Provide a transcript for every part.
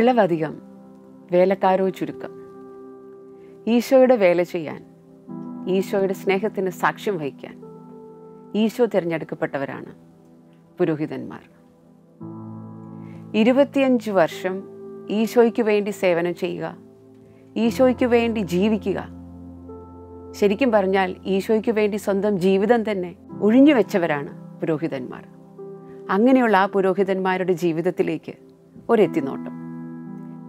വിളവധികം വേലക്കാരോ ചുരുക്കം. ഈശോയുടെ വേല ചെയ്യാൻ ഈശോയുടെ സ്നേഹത്തിന് സാക്ഷ്യം വഹിക്കാൻ ഈശോ തിരഞ്ഞെടുക്കപ്പെട്ടവരാണ് പുരോഹിതന്മാർ. ഇരുപത്തിയഞ്ച് വർഷം ഈശോയ്ക്ക് വേണ്ടി സേവനം ചെയ്യുക ഈശോയ്ക്ക് വേണ്ടി ജീവിക്കുക. ശരിക്കും പറഞ്ഞാൽ ഈശോയ്ക്ക് വേണ്ടി സ്വന്തം ജീവിതം തന്നെ ഒഴിഞ്ഞു വെച്ചവരാണ് പുരോഹിതന്മാർ. അങ്ങനെയുള്ള ആ പുരോഹിതന്മാരുടെ ജീവിതത്തിലേക്ക് ഒരെത്തിനോട്ടം.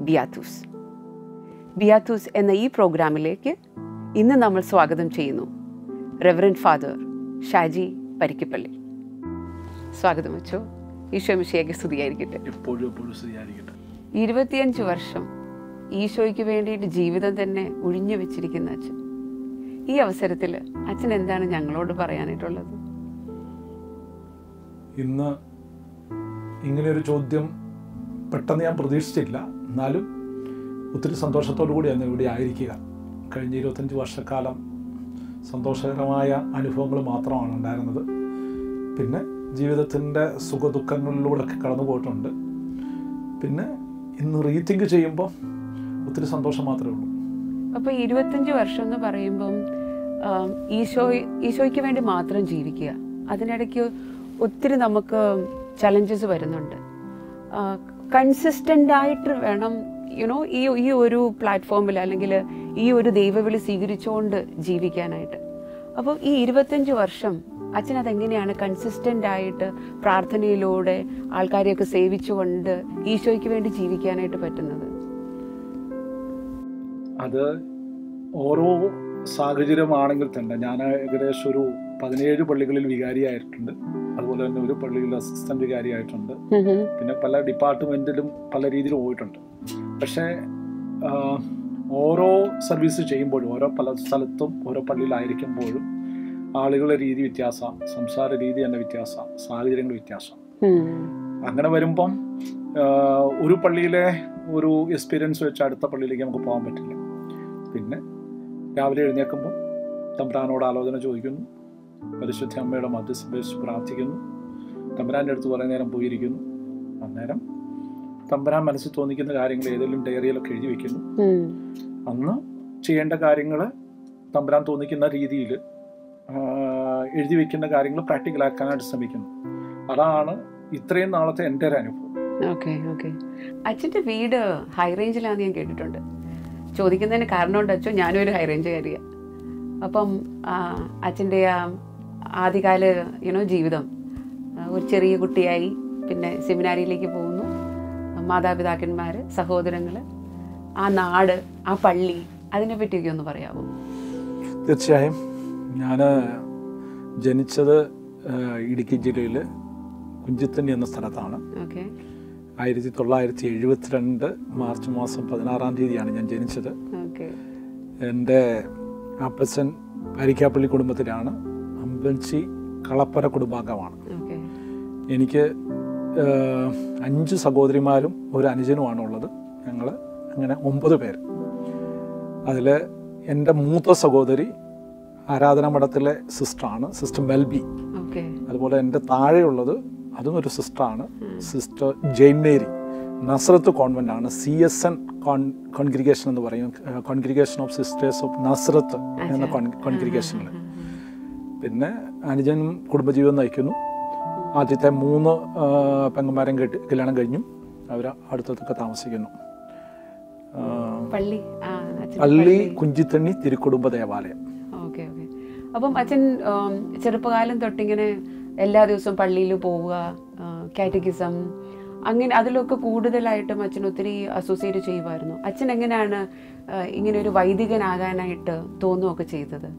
ബിയാത്തൂസ്. ബിയാത്തൂസ് എന്ന ഈ പ്രോഗ്രാമിലേക്ക് ഇന്ന് നമ്മൾ സ്വാഗതം ചെയ്യുന്നു. Reverend father Shaji Parikkappally. സ്വാഗതം വെച്ചു ഈശോ മിഷിയൊക്കെ സ്തുതിയായിരിക്കട്ടെ. എപ്പോഴും എപ്പോഴും സ്തുതിയായിരിക്കട്ടെ. ഇരുപത്തിയഞ്ച് വർഷം ഈശോയ്ക്ക് വേണ്ടിയിട്ട് ജീവിതം തന്നെ ഒഴിഞ്ഞു വെച്ചിരിക്കുന്ന അച്ഛൻ. ഈ അവസരത്തിൽ അച്ഛൻ എന്താണ് ഞങ്ങളോട് പറയാനായിട്ടുള്ളത്? ഇന്ന് ഇങ്ങനെ ഒരു ചോദ്യം പെട്ടെന്ന് ഞാൻ പ്രതീക്ഷിച്ചില്ല. എന്നാലും ഒത്തിരി സന്തോഷത്തോടു കൂടിയാണ് ഇവിടെ ആയിരിക്കുക. കഴിഞ്ഞ ഇരുപത്തഞ്ച് വർഷക്കാലം സന്തോഷകരമായ അനുഭവങ്ങൾ മാത്രമാണ് ഉണ്ടായിരുന്നത്. പിന്നെ ജീവിതത്തിന്റെ സുഖദുഃഖങ്ങളിലൂടെയൊക്കെ കടന്നു പോയിട്ടുണ്ട്. പിന്നെ ഇന്ന് റീതിങ്ക് ചെയ്യുമ്പോൾ ഒത്തിരി സന്തോഷം മാത്രമേ ഉള്ളൂ. അപ്പോൾ ഇരുപത്തഞ്ച് വർഷം എന്ന് പറയുമ്പം ഈശോ ഈശോയ്ക്ക് വേണ്ടി മാത്രം ജീവിക്കുക. അതിനിടയ്ക്ക് ഒത്തിരി നമുക്ക് ചലഞ്ചസ് വരുന്നുണ്ട്. കൺസിസ്റ്റന്റ് ആയിട്ട് വേണം യുനോ ഈ ഈ ഒരു പ്ലാറ്റ്ഫോമിൽ അല്ലെങ്കിൽ ഈ ഒരു ദൈവവിളി സ്വീകരിച്ചുകൊണ്ട് ജീവിക്കാനായിട്ട്. അപ്പോൾ ഈ ഇരുപത്തഞ്ച് വർഷം അച്ഛൻ അതെങ്ങനെയാണ് കൺസിസ്റ്റന്റ് ആയിട്ട് പ്രാർത്ഥനയിലൂടെ ആൾക്കാരെയൊക്കെ സേവിച്ചുകൊണ്ട് ഈശോയ്ക്ക് വേണ്ടി ജീവിക്കാനായിട്ട് പറ്റുന്നത്? അത് ഓരോ സാഹചര്യമാണെങ്കിൽ തന്നെ ഞാൻ ഏകദേശം ഒരു പതിനേഴ് പള്ളികളിൽ വികാരിയായിട്ടുണ്ട്. അതുപോലെ തന്നെ ഒരു പള്ളിയിൽ അസിസ്റ്റന്റ് വികാരിയായിട്ടുണ്ട്. പിന്നെ പല ഡിപ്പാർട്ട്മെന്റിലും പല രീതിയിൽ പോയിട്ടുണ്ട്. പക്ഷേ ഓരോ സർവീസ് ചെയ്യുമ്പോഴും ഓരോ പല സ്ഥലത്തും ഓരോ പള്ളിയിലായിരിക്കുമ്പോഴും ആളുകളുടെ രീതി വ്യത്യാസം. സംസാര രീതി തന്നെ വ്യത്യാസം. സാഹചര്യങ്ങൾ വ്യത്യാസം. അങ്ങനെ വരുമ്പം ഒരു പള്ളിയിലെ ഒരു എക്സ്പീരിയൻസ് വെച്ച് അടുത്ത പള്ളിയിലേക്ക് നമുക്ക് പോകാൻ പറ്റില്ല. പിന്നെ രാവിലെ എഴുന്നേൽക്കുമ്പോൾ തമ്പ്രാനോട് ആലോചന ചോദിക്കുന്നു. പരിശുദ്ധ അമ്മയുടെ മധ്യസ്ഥ ഉപേക്ഷിച്ച് പ്രാർത്ഥിക്കുന്നു. തമ്പുരാന്റെ അടുത്ത് കുറേ നേരം പോയിരിക്കുന്നു. അന്നേരം തമ്പുരാൻ മനസ്സിൽ തോന്നിക്കുന്ന കാര്യങ്ങൾ ഏതെങ്കിലും ഡയറിയിലൊക്കെ എഴുതി വെക്കുന്നു. അന്ന് ചെയ്യേണ്ട കാര്യങ്ങൾ തമ്പുരാൻ തോന്നിക്കുന്ന രീതിയിൽ എഴുതി വെക്കുന്ന കാര്യങ്ങൾ പ്രാക്ടിക്കലാക്കാനായിട്ട് ശ്രമിക്കുന്നു. അതാണ് ഇത്രയും നാളത്തെ എന്റെ ഒരു അനുഭവം. Okay okay. അച്ഛന്റെ വീട് ഹൈ റേഞ്ചിലാണെന്ന് ഞാൻ കേട്ടിട്ടുണ്ട്. ചോദിക്കുന്നതിന് കാരണമുണ്ട് അച്ഛൻ ഞാനും ഒരു ഹൈ റേഞ്ച് കയറിയ അപ്പം അച്ഛന്റെ ആ ആദ്യകാല യുനോ ജീവിതം. ഒരു ചെറിയ കുട്ടിയായി പിന്നെ സെമിനാരിയിലേക്ക് പോകുന്നു. മാതാപിതാക്കന്മാർ സഹോദരങ്ങൾ ആ നാട് ആ പള്ളി അതിനെ പറ്റിയൊക്കെ ഒന്ന് പറയാമോ തീർച്ചയായും. ഞാൻ ജനിച്ചത് ഇടുക്കി ജില്ലയിൽ കുഞ്ചിത്തണ്ണി എന്ന സ്ഥലത്താണ്. ഓക്കെ. ആയിരത്തി തൊള്ളായിരത്തി എഴുപത്തിരണ്ട് മാർച്ച് മാസം പതിനാറാം തീയതിയാണ് ഞാൻ ജനിച്ചത്. എന്റെ അപ്പച്ചൻ പരിക്കാപ്പള്ളി കുടുംബത്തിലാണ്. അമ്പൻചി കളപ്പര കുടുംബാംഗമാണ്. എനിക്ക് അഞ്ച് സഹോദരിമാരും ഒരു അനുജനുമാണ് ഉള്ളത്. ഞങ്ങൾ അങ്ങനെ ഒമ്പത് പേര്. അതിൽ എന്റെ മൂത്ത സഹോദരി ആരാധന മഠത്തിലെ സിസ്റ്ററാണ് സിസ്റ്റർ മെൽബി. അതുപോലെ എന്റെ താഴെയുള്ളത് അതും ഒരു സിസ്റ്ററാണ് sister Jane Mary. Nazareth convent ആണ് C S N con congregation എന്ന് പറയും congregation of sisters of Nazareth എന്ന കോൺഗ്രിഗേഷനിൽ പിന്നെ അനുജനും കുടുംബജീവിതം നയിക്കുന്നു. ആദ്യത്തെ മൂന്ന് പെങ്ങന്മാരും കെട്ടി കല്യാണം കഴിഞ്ഞു. അവർ അടുത്തതൊക്കെ താമസിക്കുന്നു. പള്ളി കുഞ്ചിത്തണ്ണി തിരുക്കുടുംബ ദേവാലയം. Okay okay. അപ്പം അച്ഛൻ ചെറുപ്പകാലം തൊട്ടിങ്ങനെ എല്ലാ ദിവസവും പള്ളിയിൽ പോവുക കാറ്റഗിസം അങ്ങനെ അതിലൊക്കെ കൂടുതലായിട്ടും അച്ഛൻ ഒത്തിരി അസോസിയേറ്റ് ചെയ്യുമായിരുന്നു. അച്ഛൻ എങ്ങനെയാണ് ഇങ്ങനെ ഒരു വൈദികനാകാനായിട്ട് തോന്നുകയൊക്കെ ചെയ്തത്?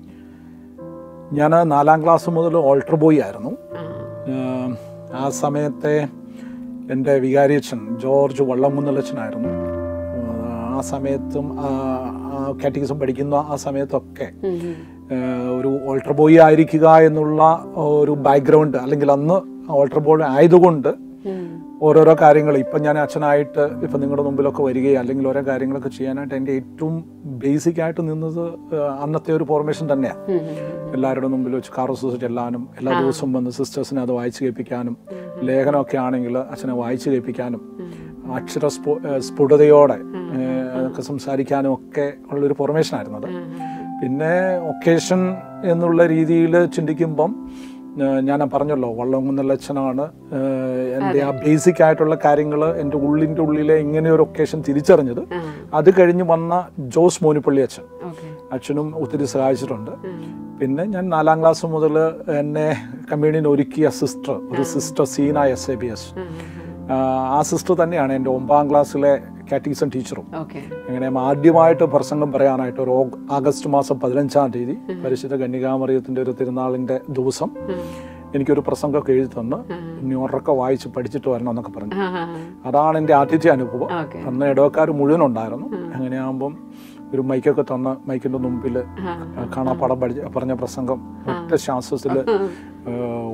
ഞാൻ നാലാം ക്ലാസ് മുതൽ ഓൾട്ടർ ബോയ് ആയിരുന്നു. ആ, സമയത്തെ എന്റെ വികാരിയച്ഛൻ ജോർജ് വള്ളംകുന്നലച്ഛനായിരുന്നു. ആ സമയത്തും കാറ്റഗിസം പഠിക്കുന്ന ആ സമയത്തൊക്കെ ഒരു ഓൾട്ടർ ബോയ് ആയിരിക്കുക എന്നുള്ള ഒരു ബാക്ക്ഗ്രൗണ്ട് അല്ലെങ്കിൽ അന്ന് ഓൾട്ടർ ബോയ് ആയതുകൊണ്ട് ഓരോരോ കാര്യങ്ങൾ ഇപ്പം ഞാൻ അച്ഛനായിട്ട് ഇപ്പം നിങ്ങളുടെ മുമ്പിലൊക്കെ വരികയോ അല്ലെങ്കിൽ ഓരോ കാര്യങ്ങളൊക്കെ ചെയ്യാനായിട്ട് എന്റെ ഏറ്റവും ബേസിക് ആയിട്ട് നിന്നത് അന്നത്തെ ഒരു ഫോർമേഷൻ തന്നെയാണ്. എല്ലാവരുടെ മുമ്പിൽ വെച്ച് കാറോസ് ചെല്ലാനും എല്ലാ ദിവസവും വന്ന് സിസ്റ്റേഴ്സിനെ അത് വായിച്ചു കേൾപ്പിക്കാനും ലേഖനമൊക്കെ ആണെങ്കിൽ അച്ഛനെ വായിച്ചു കേൾപ്പിക്കാനും അക്ഷര സ്ഫു- സ്ഫുടതയോടെ അതൊക്കെ സംസാരിക്കാനും ഒക്കെ ഉള്ളൊരു ഫോർമേഷൻ ആയിരുന്നു അത്. പിന്നെ ഒക്കേഷൻ എന്നുള്ള രീതിയിൽ ചിന്തിക്കുമ്പം ഞാൻ പറഞ്ഞല്ലോ വള്ളംകുന്നലച്ഛനാണ് അച്ഛനാണ് എന്റെ ആ ബേസിക് ആയിട്ടുള്ള കാര്യങ്ങൾ എന്റെ ഉള്ളിന്റെ ഉള്ളിലെ ഇങ്ങനെ ഒരു ഒക്കേഷൻ തിരിച്ചറിഞ്ഞത്. അത് കഴിഞ്ഞ് വന്ന ജോസ് മോനിപ്പള്ളി അച്ഛൻ. അച്ഛനും ഒത്തിരി സഹായിച്ചിട്ടുണ്ട്. പിന്നെ ഞാൻ നാലാം ക്ലാസ് മുതൽ എന്നെ കമ്മ്യൂണിന് ഒരുക്കിയ സിസ്റ്റർ ഒരു sister Seena S A B S ആ സിസ്റ്റർ തന്നെയാണ് എന്റെ ഒമ്പതാം ക്ലാസ്സിലെ കാറ്റീസൺ ടീച്ചറും അങ്ങനെ ആദ്യമായിട്ട് പ്രസംഗം പറയാനായിട്ട് ഒരു ആഗസ്റ്റ് മാസം പതിനഞ്ചാം തീയതി പരിശുദ്ധ കന്യകാമറിയത്തിന്റെ ഒരു തിരുനാളിന്റെ ദിവസം എനിക്കൊരു പ്രസംഗമൊക്കെ എഴുതി തന്ന് ഇനി ഉറക്കെ വായിച്ച് പഠിച്ചിട്ട് വരണം എന്നൊക്കെ പറഞ്ഞു. അതാണ് എന്റെ ആതിഥ്യ അനുഭവം. അന്ന് ഇടവക്കാർ മുഴുവൻ ഉണ്ടായിരുന്നു. അങ്ങനെയാകുമ്പം ഒരു മൈക്കൊക്കെ തന്ന് മൈക്കിന്റെ മുമ്പിൽ പടം പഠിച്ച പറഞ്ഞ പ്രസംഗം ഒറ്റ ശ്വാസത്തിൽ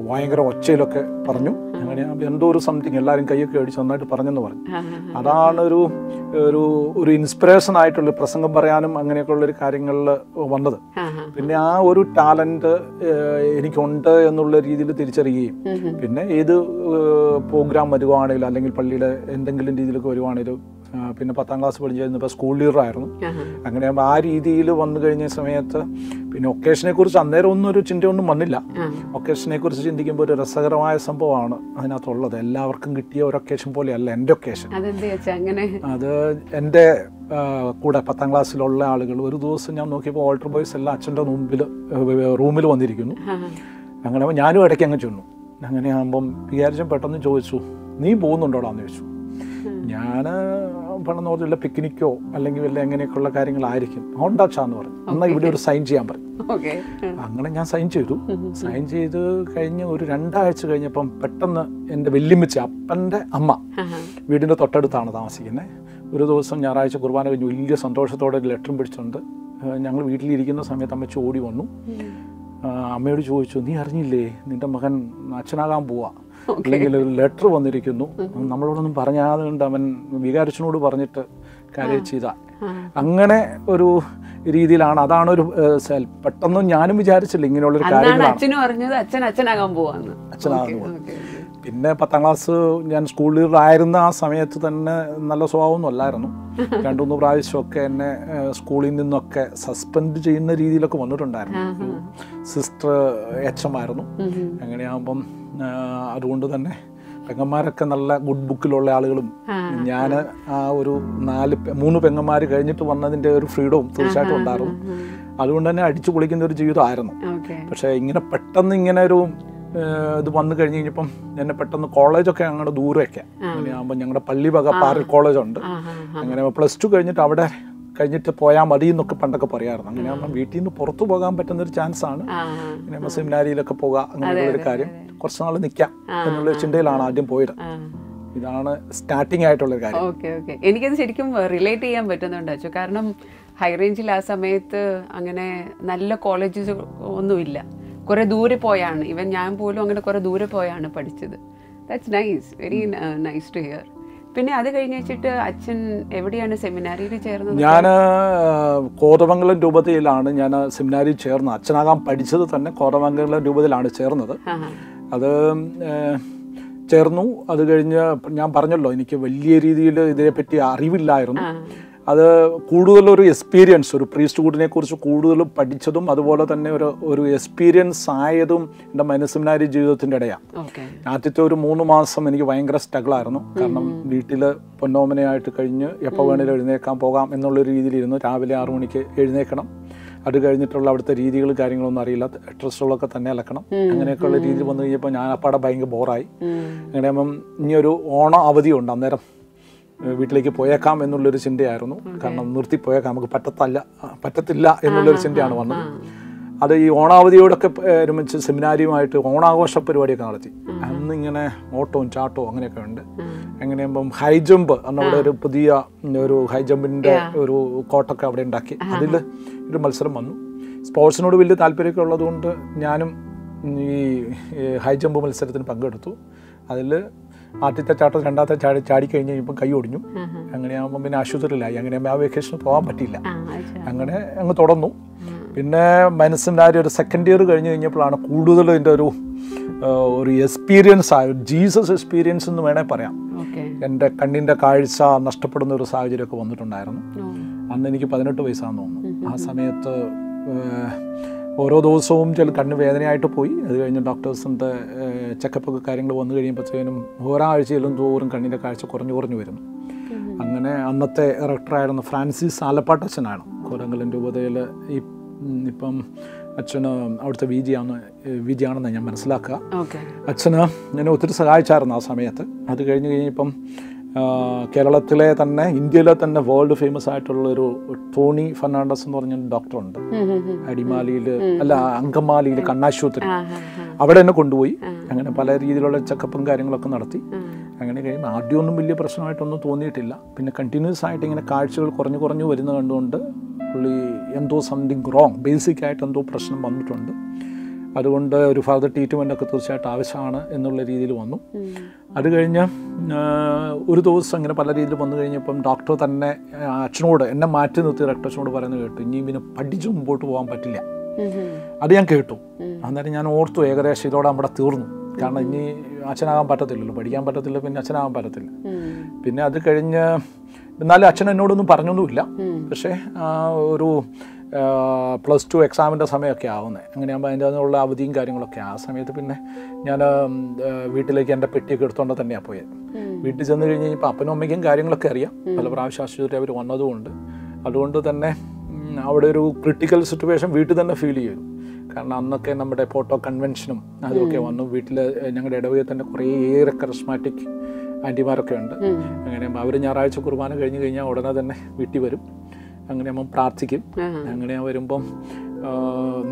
ഭയങ്കര ഒച്ചയിലൊക്കെ പറഞ്ഞു. അങ്ങനെ എന്തോ ഒരു സംതിങ് എല്ലാവരും കൈയൊക്കെ അടിച്ച് നന്നായിട്ട് പറഞ്ഞെന്ന് പറഞ്ഞു. അതാണ് ഒരു ഒരു ഒരു ഇൻസ്പിറേഷൻ ആയിട്ടുള്ള പ്രസംഗം പറയാനും അങ്ങനെയൊക്കെയുള്ളൊരു കാര്യങ്ങളിൽ വന്നത്. പിന്നെ ആ ഒരു ടാലന്റ് എനിക്കുണ്ട് എന്നുള്ള രീതിയിൽ തിരിച്ചറിയുകയും പിന്നെ ഏത് പ്രോഗ്രാം വരുവാണെങ്കിലും അല്ലെങ്കിൽ പള്ളിയുടെ എന്തെങ്കിലും രീതിയിലൊക്കെ വരുവാണെങ്കിലും പിന്നെ പത്താം ക്ലാസ് പഠിച്ചിരുന്നപ്പോൾ സ്കൂൾ ലീഡറായിരുന്നു അങ്ങനെ ആ രീതിയിൽ വന്നു കഴിഞ്ഞ സമയത്ത് പിന്നെ ഒക്കേഷനെ കുറിച്ച് അന്നേരം ഒന്നും ഒരു ചിന്തയൊന്നും വന്നില്ല. ഒക്കേഷനെ കുറിച്ച് ചിന്തിക്കുമ്പോൾ ഒരു രസകരമായ സംഭവമാണ് അതിനകത്തുള്ളത്. എല്ലാവർക്കും കിട്ടിയ ഒരു ഒക്കേഷൻ പോലെയല്ല എന്റെ ഒക്കേഷൻ അത് എന്റെ കൂടെ പത്താം ക്ലാസ്സിലുള്ള ആളുകൾ ഒരു ദിവസം ഞാൻ നോക്കിയപ്പോൾ ഓൾട്ടർ ബോയ്സ് എല്ലാം അച്ഛന്റെ മുമ്പിൽ റൂമിൽ വന്നിരിക്കുന്നു. അങ്ങനെ ഞാനും ഇടയ്ക്ക് അങ്ങ് ചെന്നു. അങ്ങനെ ആകുമ്പം വിചാരിച്ചും പെട്ടെന്ന് ചോദിച്ചു നീ പോകുന്നുണ്ടോടാന്ന് ചോദിച്ചു. ഞാൻ പണ്ടെന്ന് പറഞ്ഞാൽ പിക്നിക്കോ അല്ലെങ്കിൽ വല്ല എങ്ങനെയൊക്കെയുള്ള കാര്യങ്ങളായിരിക്കും. ഉണ്ടാച്ചാന്ന് പറഞ്ഞു. എന്നാൽ ഇവിടെ ഒരു സൈൻ ചെയ്യാൻ പറഞ്ഞു. ഓക്കെ അങ്ങനെ ഞാൻ സൈൻ ചെയ്തു. സൈൻ ചെയ്ത് കഴിഞ്ഞ് ഒരു രണ്ടാഴ്ച കഴിഞ്ഞപ്പം പെട്ടെന്ന് എന്റെ വെല്ലുമിച്ച് അപ്പന്റെ അമ്മ വീടിന്റെ തൊട്ടടുത്താണ് താമസിക്കുന്നത് ഒരു ദിവസം ഞായറാഴ്ച കുർബാന കഴിഞ്ഞ് വലിയ സന്തോഷത്തോടെ ഒരു ലെറ്ററും പിടിച്ചിട്ടുണ്ട് ഞങ്ങൾ വീട്ടിലിരിക്കുന്ന സമയത്ത് അമ്മ ചോടി വന്നു. അമ്മയോട് ചോദിച്ചു നീ അറിഞ്ഞില്ലേ? നിന്റെ മകൻ അച്ഛനാകാൻ പോവാ. അല്ലെങ്കിൽ ഒരു ലെറ്റർ വന്നിരിക്കുന്നു. നമ്മളോടൊന്നും പറഞ്ഞാതെ കൊണ്ട് അവൻ വികാരിച്ചനോട് പറഞ്ഞിട്ട് കാര്യം ചെയ്ത. അങ്ങനെ ഒരു രീതിയിലാണ്. അതാണ് ഒരു പെട്ടെന്ന് ഞാനും വിചാരിച്ചില്ല ഇങ്ങനെയുള്ളൊരു കാര്യങ്ങളാണ്. അച്ഛനും അറിഞ്ഞത് അച്ഛൻ അച്ഛനാകാൻ പോവാന്ന്. അച്ഛനാകാൻ പോവാ. പിന്നെ പത്താം ക്ലാസ് ഞാൻ സ്കൂൾ ലീഡറായിരുന്ന ആ സമയത്ത് തന്നെ നല്ല സ്വഭാവമൊന്നും അല്ലായിരുന്നു. രണ്ടു മൂന്ന് പ്രാവശ്യമൊക്കെ എന്നെ സ്കൂളിൽ നിന്നൊക്കെ സസ്പെൻഡ് ചെയ്യുന്ന രീതിയിലൊക്കെ വന്നിട്ടുണ്ടായിരുന്നു. സിസ്റ്റർ എച്ച് എം ആയിരുന്നു അങ്ങനെയാകുമ്പം അതുകൊണ്ട് തന്നെ പെങ്ങന്മാരൊക്കെ നല്ല ഗുഡ് ബുക്കിലുള്ള ആളുകളും ഞാൻ ആ. ഒരു നാല് മൂന്ന് പെങ്ങന്മാർ കഴിഞ്ഞിട്ട് വന്നതിന്റെ ഒരു ഫ്രീഡവും തീർച്ചയായിട്ടും ഉണ്ടായിരുന്നു. അതുകൊണ്ട് തന്നെ അടിച്ചു പൊളിക്കുന്ന ഒരു ജീവിതമായിരുന്നു. പക്ഷേ ഇങ്ങനെ പെട്ടെന്ന് ഇങ്ങനെ ഒരു ഇത് വന്നു കഴിഞ്ഞ് കഴിഞ്ഞപ്പം എന്നെ പെട്ടെന്ന് കോളേജൊക്കെ അങ്ങോട്ട് ദൂരമൊക്കെ. അങ്ങനെയാകുമ്പോൾ ഞങ്ങളുടെ പള്ളി വക പാറൽ കോളേജുണ്ട്. അങ്ങനെ പ്ലസ് ടു കഴിഞ്ഞിട്ട് അവിടെ കഴിഞ്ഞിട്ട് പോയാൽ മതി എന്നൊക്കെ പണ്ടൊക്കെ പറയാറുണ്ട്. അങ്ങനെയാകുമ്പോൾ വീട്ടിൽ നിന്ന് പുറത്തു പോകാൻ പറ്റുന്ന ഒരു ചാൻസ് ആണ് പിന്നെ സെമിനാരിയിലൊക്കെ പോകാം അങ്ങനെയുള്ള ഒരു കാര്യം. കുറച്ച് നാൾ നിൽക്കാം എന്നുള്ള ചിന്തയിലാണ് ആദ്യം പോയത്. ഇതാണ് സ്റ്റാർട്ടിംഗ് ആയിട്ടുള്ള ഒരു കാര്യം. Okay okay. എനിക്കത് ശരിക്കും റിലേറ്റ് ചെയ്യാൻ പറ്റുന്നുണ്ട് കാരണം ഹൈ റേഞ്ചിൽ ആ സമയത്ത് അങ്ങനെ നല്ല കോളേജസ് ഒന്നുമില്ല. കുറേ ദൂരെ പോയാണ്. ഇവൻ ഞാൻ പോലും അങ്ങനെ കുറേ ദൂരെ പോയാണ് പഠിച്ചത്. That's nice very nice to hear പിന്നെ അത് കഴിഞ്ഞ് വെച്ചിട്ട് അച്ഛൻ എവിടെയാണ് സെമിനാരിയിൽ ചേർന്നത്? ഞാൻ കോതമംഗലം രൂപതയിലാണ് ഞാൻ സെമിനാരിൽ ചേർന്നത്. അച്ഛനാകാൻ പഠിച്ചത് തന്നെ കോതമംഗലം രൂപതയിലാണ് ചേർന്നത്. അത് ചേർന്നു. അത് കഴിഞ്ഞ് ഞാൻ പറഞ്ഞല്ലോ എനിക്ക് വലിയ രീതിയിൽ ഇതിനെപ്പറ്റി അറിവില്ലായിരുന്നു. അത് കൂടുതലൊരു എക്സ്പീരിയൻസ് ഒരു പ്രീസ്റ്റ്ഹുഡിനെ കുറിച്ച് കൂടുതൽ പഠിച്ചതും അതുപോലെ തന്നെ ഒരു ഒരു എക്സ്പീരിയൻസ് ആയതും എന്റെ മനസ്സിനാരി ജീവിതത്തിന്റെ ഇടയാണ് ആദ്യത്തെ ഒരു മൂന്ന് മാസം എനിക്ക് ഭയങ്കര സ്ട്രഗിളായിരുന്നു കാരണം വീട്ടിൽ പൊന്നോമനയായിട്ട് കഴിഞ്ഞ് എപ്പോൾ വേണേലും എഴുന്നേക്കാൻ പോകാം എന്നുള്ള രീതിയിലിരുന്നു. രാവിലെ ആറു മണിക്ക് എഴുന്നേക്കണം. അത് കഴിഞ്ഞിട്ടുള്ള അവിടുത്തെ രീതികൾ കാര്യങ്ങളൊന്നും അറിയില്ല. ഡ്രസ്സുകളൊക്കെ തന്നെ അലക്കണം. അങ്ങനെയൊക്കെയുള്ള രീതിയിൽ വന്നു കഴിഞ്ഞപ്പോൾ ഞാൻ അപ്പാടെ ഭയങ്കര ബോറായി അങ്ങനെ ഇനിയൊരു ഇനി ഓണം അവധിയുണ്ട് അന്നേരം. വീട്ടിലേക്ക് പോയേക്കാം എന്നുള്ളൊരു ചിന്തയായിരുന്നു. കാരണം നിർത്തി പോയേക്കാം. നമുക്ക് പറ്റത്തല്ല പറ്റത്തില്ല എന്നുള്ളൊരു ചിന്തയാണ് വന്നത്. അത് ഈ ഓണാവധിയോടൊക്കെ ഒരുമിച്ച് സെമിനാരിയുമായിട്ട് ഓണാഘോഷ പരിപാടിയൊക്കെ നടത്തി. അന്ന് ഇങ്ങനെ ഓട്ടവും ചാട്ടവും അങ്ങനെയൊക്കെ ഉണ്ട്. എങ്ങനെയാകുമ്പം ഹൈ ജമ്പ് അന്നവിടെ ഒരു പുതിയ ഒരു ഹൈ ജമ്പിന്റെ ഒരു കോട്ടൊക്കെ അവിടെ ഉണ്ടാക്കി. അതിൽ ഒരു മത്സരം വന്നു. സ്പോർട്സിനോട് വലിയ താല്പര്യമൊക്കെ ഉള്ളതുകൊണ്ട് ഞാനും ഈ ഹൈ ജമ്പ് മത്സരത്തിന് പങ്കെടുത്തു. അതിൽ ആദ്യത്തെ ചാട്ടം രണ്ടാമത്തെ ചാടി ചാടി കഴിഞ്ഞ് കഴിഞ്ഞപ്പോൾ കൈ ഒടിഞ്ഞു. അങ്ങനെയാകുമ്പോൾ പിന്നെ ആശുപത്രിയിലായി. അങ്ങനെ ആ വെക്കേഷന് പോകാൻ പറ്റിയില്ല. അങ്ങനെ അങ്ങ് തുടർന്നു. പിന്നെ മനസ്സിന്റെ ആ ഒരു സെക്കൻഡ് ഇയർ കഴിഞ്ഞ് കഴിഞ്ഞപ്പോഴാണ് കൂടുതൽ ഇതിന്റെ ഒരു ഒരു എക്സ്പീരിയൻസ് ആയ ജീസസ് എക്സ്പീരിയൻസ് എന്ന് വേണേൽ പറയാം. എന്റെ കണ്ണിന്റെ കാഴ്ച നഷ്ടപ്പെടുന്ന ഒരു സാഹചര്യമൊക്കെ വന്നിട്ടുണ്ടായിരുന്നു. അന്ന് എനിക്ക് പതിനെട്ട് വയസ്സാണെന്ന് തോന്നുന്നു. ആ സമയത്ത് ഓരോ ദിവസവും ചില കണ്ണ് വേദനയായിട്ട് പോയി. അത് കഴിഞ്ഞ് ഡോക്ടേഴ്സിന്റെ ചെക്കപ്പൊക്കെ കാര്യങ്ങൾ വന്നു കഴിയുമ്പോഴത്തേനും ഒരാഴ്ചയിലും തോറും കണ്ണിന്റെ കാഴ്ച കുറഞ്ഞു കുറഞ്ഞു വരുന്നു. അങ്ങനെ അന്നത്തെ ഡയറക്ടറായിരുന്ന ഫ്രാൻസിസ് ആലപ്പാട്ടച്ഛനാണ്. കോലങ്കലിന്റെ രൂപതയിൽ ഈ ഇപ്പം അച്ഛന് അവിടുത്തെ വി ജി ആണ് വി ജി ആണെന്ന് ഞാൻ മനസ്സിലാക്കുക. അച്ഛന് എന്നെ ഒത്തിരി സഹായിച്ചായിരുന്നു ആ സമയത്ത്. അത് കഴിഞ്ഞ് കഴിഞ്ഞപ്പം കേരളത്തിലെ തന്നെ ഇന്ത്യയിലെ തന്നെ വേൾഡ് ഫേമസ് ആയിട്ടുള്ള ഒരു ടോണി ഫെർണാണ്ടസ് എന്ന് പറഞ്ഞ ഡോക്ടറുണ്ട് അടിമാലിയിൽ അല്ല അങ്കമാലിയിൽ കണ്ണാശുപത്രി. അവിടെ എന്നെ കൊണ്ടുപോയി. അങ്ങനെ പല രീതിയിലുള്ള ചെക്കപ്പും കാര്യങ്ങളൊക്കെ നടത്തി. അങ്ങനെ കഴിയുമ്പോൾ ആദ്യമൊന്നും വലിയ പ്രശ്നമായിട്ടൊന്നും തോന്നിയിട്ടില്ല. പിന്നെ കണ്ടിന്യൂസ് ആയിട്ട് ഇങ്ങനെ കാഴ്ചകൾ കുറഞ്ഞു കുറഞ്ഞു വരുന്ന കണ്ടുകൊണ്ട് പുള്ളി എന്തോ സംതിങ് റോങ് ബേസിക് ആയിട്ട് എന്തോ പ്രശ്നം വന്നിട്ടുണ്ട്. അതുകൊണ്ട് ഒരു ഫർദർ ട്രീറ്റ്മെന്റ് ഒക്കെ തീർച്ചയായിട്ടും ആവശ്യമാണ് എന്നുള്ള രീതിയിൽ വന്നു. അത് കഴിഞ്ഞ് ഒരു ദിവസം ഇങ്ങനെ പല രീതിയിൽ വന്നു കഴിഞ്ഞപ്പം ഡോക്ടർ തന്നെ അച്ഛനോട് എന്നെ മാറ്റി നിർത്തി ഡോക്ടർ അച്ഛനോട് പറയുന്നത് കേട്ടു ഇനി പിന്നെ പഠിച്ച് മുമ്പോട്ട് പോകാൻ പറ്റില്ല. അത് ഞാൻ കേട്ടു. അന്നേരം ഞാൻ ഓർത്തു ഏകദേശം ഇതോടെ നമ്മുടെ തീർന്നു. കാരണം ഇനി അച്ഛനാകാൻ പറ്റത്തില്ലല്ലോ പഠിക്കാൻ പറ്റത്തില്ല പിന്നെ അച്ഛനാകാൻ പറ്റത്തില്ല. പിന്നെ അത് കഴിഞ്ഞ് എന്നാലും അച്ഛൻ എന്നോടൊന്നും പറഞ്ഞൊന്നുമില്ല. പക്ഷേ ഒരു പ്ലസ് ടു എക്സാമിന്റെ സമയമൊക്കെ ആവുന്നത് അങ്ങനെയാകുമ്പോൾ അതിന്റെ അതിനുള്ള അവധിയും കാര്യങ്ങളൊക്കെ. ആ സമയത്ത് പിന്നെ ഞാൻ വീട്ടിലേക്ക് എന്റെ പെട്ടിയൊക്കെ എടുത്തുകൊണ്ട് തന്നെയാണ് പോയത് വീട്ടിൽ ചെന്ന് കഴിഞ്ഞ് കഴിഞ്ഞപ്പോൾ അപ്പനും അമ്മയ്ക്കും കാര്യങ്ങളൊക്കെ അറിയാം. പല പ്രാവശ്യം ആശുപത്രി അവർ വന്നതുകൊണ്ട് അതുകൊണ്ട് തന്നെ അവിടെ ഒരു ക്രിട്ടിക്കൽ സിറ്റുവേഷൻ വീട്ടിൽ തന്നെ ഫീൽ ചെയ്തു കാരണം അന്നൊക്കെ നമ്മുടെ ഫോട്ടോ കൺവെൻഷനും അതുമൊക്കെ വന്നു. വീട്ടിൽ ഞങ്ങളുടെ ഇടവകയിൽ തന്നെ കുറേയേറെ കറിസ്മാറ്റിക് ആന്റിമാരൊക്കെ ഉണ്ട്. അങ്ങനെ അവർ ഞായറാഴ്ച കുർബാന കഴിഞ്ഞ് കഴിഞ്ഞാൽ ഉടനെ തന്നെ വീട്ടിൽ വരും. അങ്ങനെ നമ്മൾ പ്രാർത്ഥിക്കും. അങ്ങനെ വരുമ്പം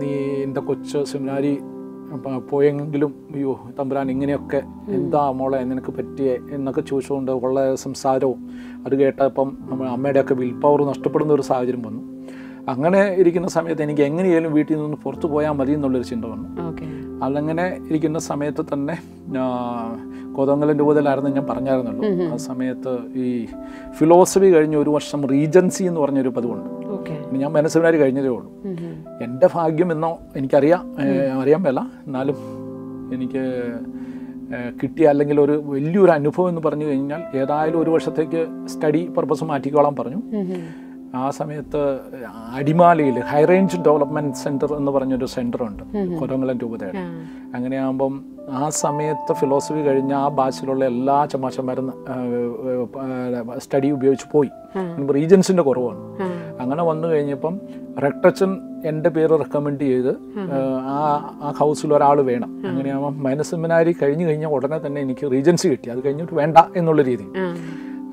നീ എന്റെ കൊച്ചു സെമിനാരി പോയെങ്കിലും അയ്യോ തമ്പുരാൻ ഇങ്ങനെയൊക്കെ എന്താ മോളെ നിനക്ക് പറ്റിയേ? എന്നൊക്കെ ചോദിച്ചുകൊണ്ട് ഉള്ള സംസാരവും അത് കേട്ടപ്പം നമ്മൾ അമ്മയുടെയൊക്കെ വിൽ പവർ നഷ്ടപ്പെടുന്ന ഒരു സാഹചര്യം വന്നു. അങ്ങനെ ഇരിക്കുന്ന സമയത്ത് എനിക്ക് എങ്ങനെയായാലും വീട്ടിൽ നിന്ന് പുറത്തു പോയാൽ മതി എന്നുള്ളൊരു ചിന്ത വന്നു. അതങ്ങനെ ഇരിക്കുന്ന സമയത്ത് തന്നെ കോതങ്കലിന്റെ മുതലായിരുന്നു ഞാൻ പറഞ്ഞായിരുന്നല്ലോ. ആ സമയത്ത് ഈ ഫിലോസഫി കഴിഞ്ഞ ഒരു വർഷം റീജൻസി എന്ന് പറഞ്ഞൊരു പതിവുണ്ട്. ഞാൻ മനസ്സിലായി കഴിഞ്ഞതേ ഉള്ളൂ. എന്റെ ഭാഗ്യം എന്നോ എനിക്കറിയാം അറിയാൻ മേല. എന്നാലും എനിക്ക് കിട്ടിയ അല്ലെങ്കിൽ ഒരു വലിയൊരു അനുഭവം എന്ന് പറഞ്ഞു കഴിഞ്ഞാൽ ഏതായാലും ഒരു വർഷത്തേക്ക് സ്റ്റഡി പർപ്പസ് മാറ്റിക്കോളാൻ പറഞ്ഞു. ആ സമയത്ത് അടിമാലിയിൽ ഹൈ റേഞ്ച് ഡെവലപ്മെന്റ് സെന്റർ എന്ന് പറഞ്ഞൊരു സെന്റർ ഉണ്ട് കൊരങ്ങലൻ രൂപതയുടെ. അങ്ങനെയാകുമ്പം ആ സമയത്ത് ഫിലോസഫി കഴിഞ്ഞ ആ ബാച്ചിലുള്ള എല്ലാ ചമാശന്മാരും സ്റ്റഡി ഉപയോഗിച്ച് പോയി. റീജൻസിന്റെ കുറവാണ്. അങ്ങനെ വന്നു കഴിഞ്ഞപ്പം റെക്ടച്ചൻ എന്റെ പേര് റെക്കമെൻഡ് ചെയ്ത് ആ. ആ ഹൗസിൽ ഒരാൾ വേണം. അങ്ങനെയാകുമ്പോൾ മൈനസ് സെമിനാരി കഴിഞ്ഞ് കഴിഞ്ഞാൽ ഉടനെ തന്നെ എനിക്ക് റീജൻസി കിട്ടി. അത് കഴിഞ്ഞിട്ട് വേണ്ട എന്നുള്ള രീതി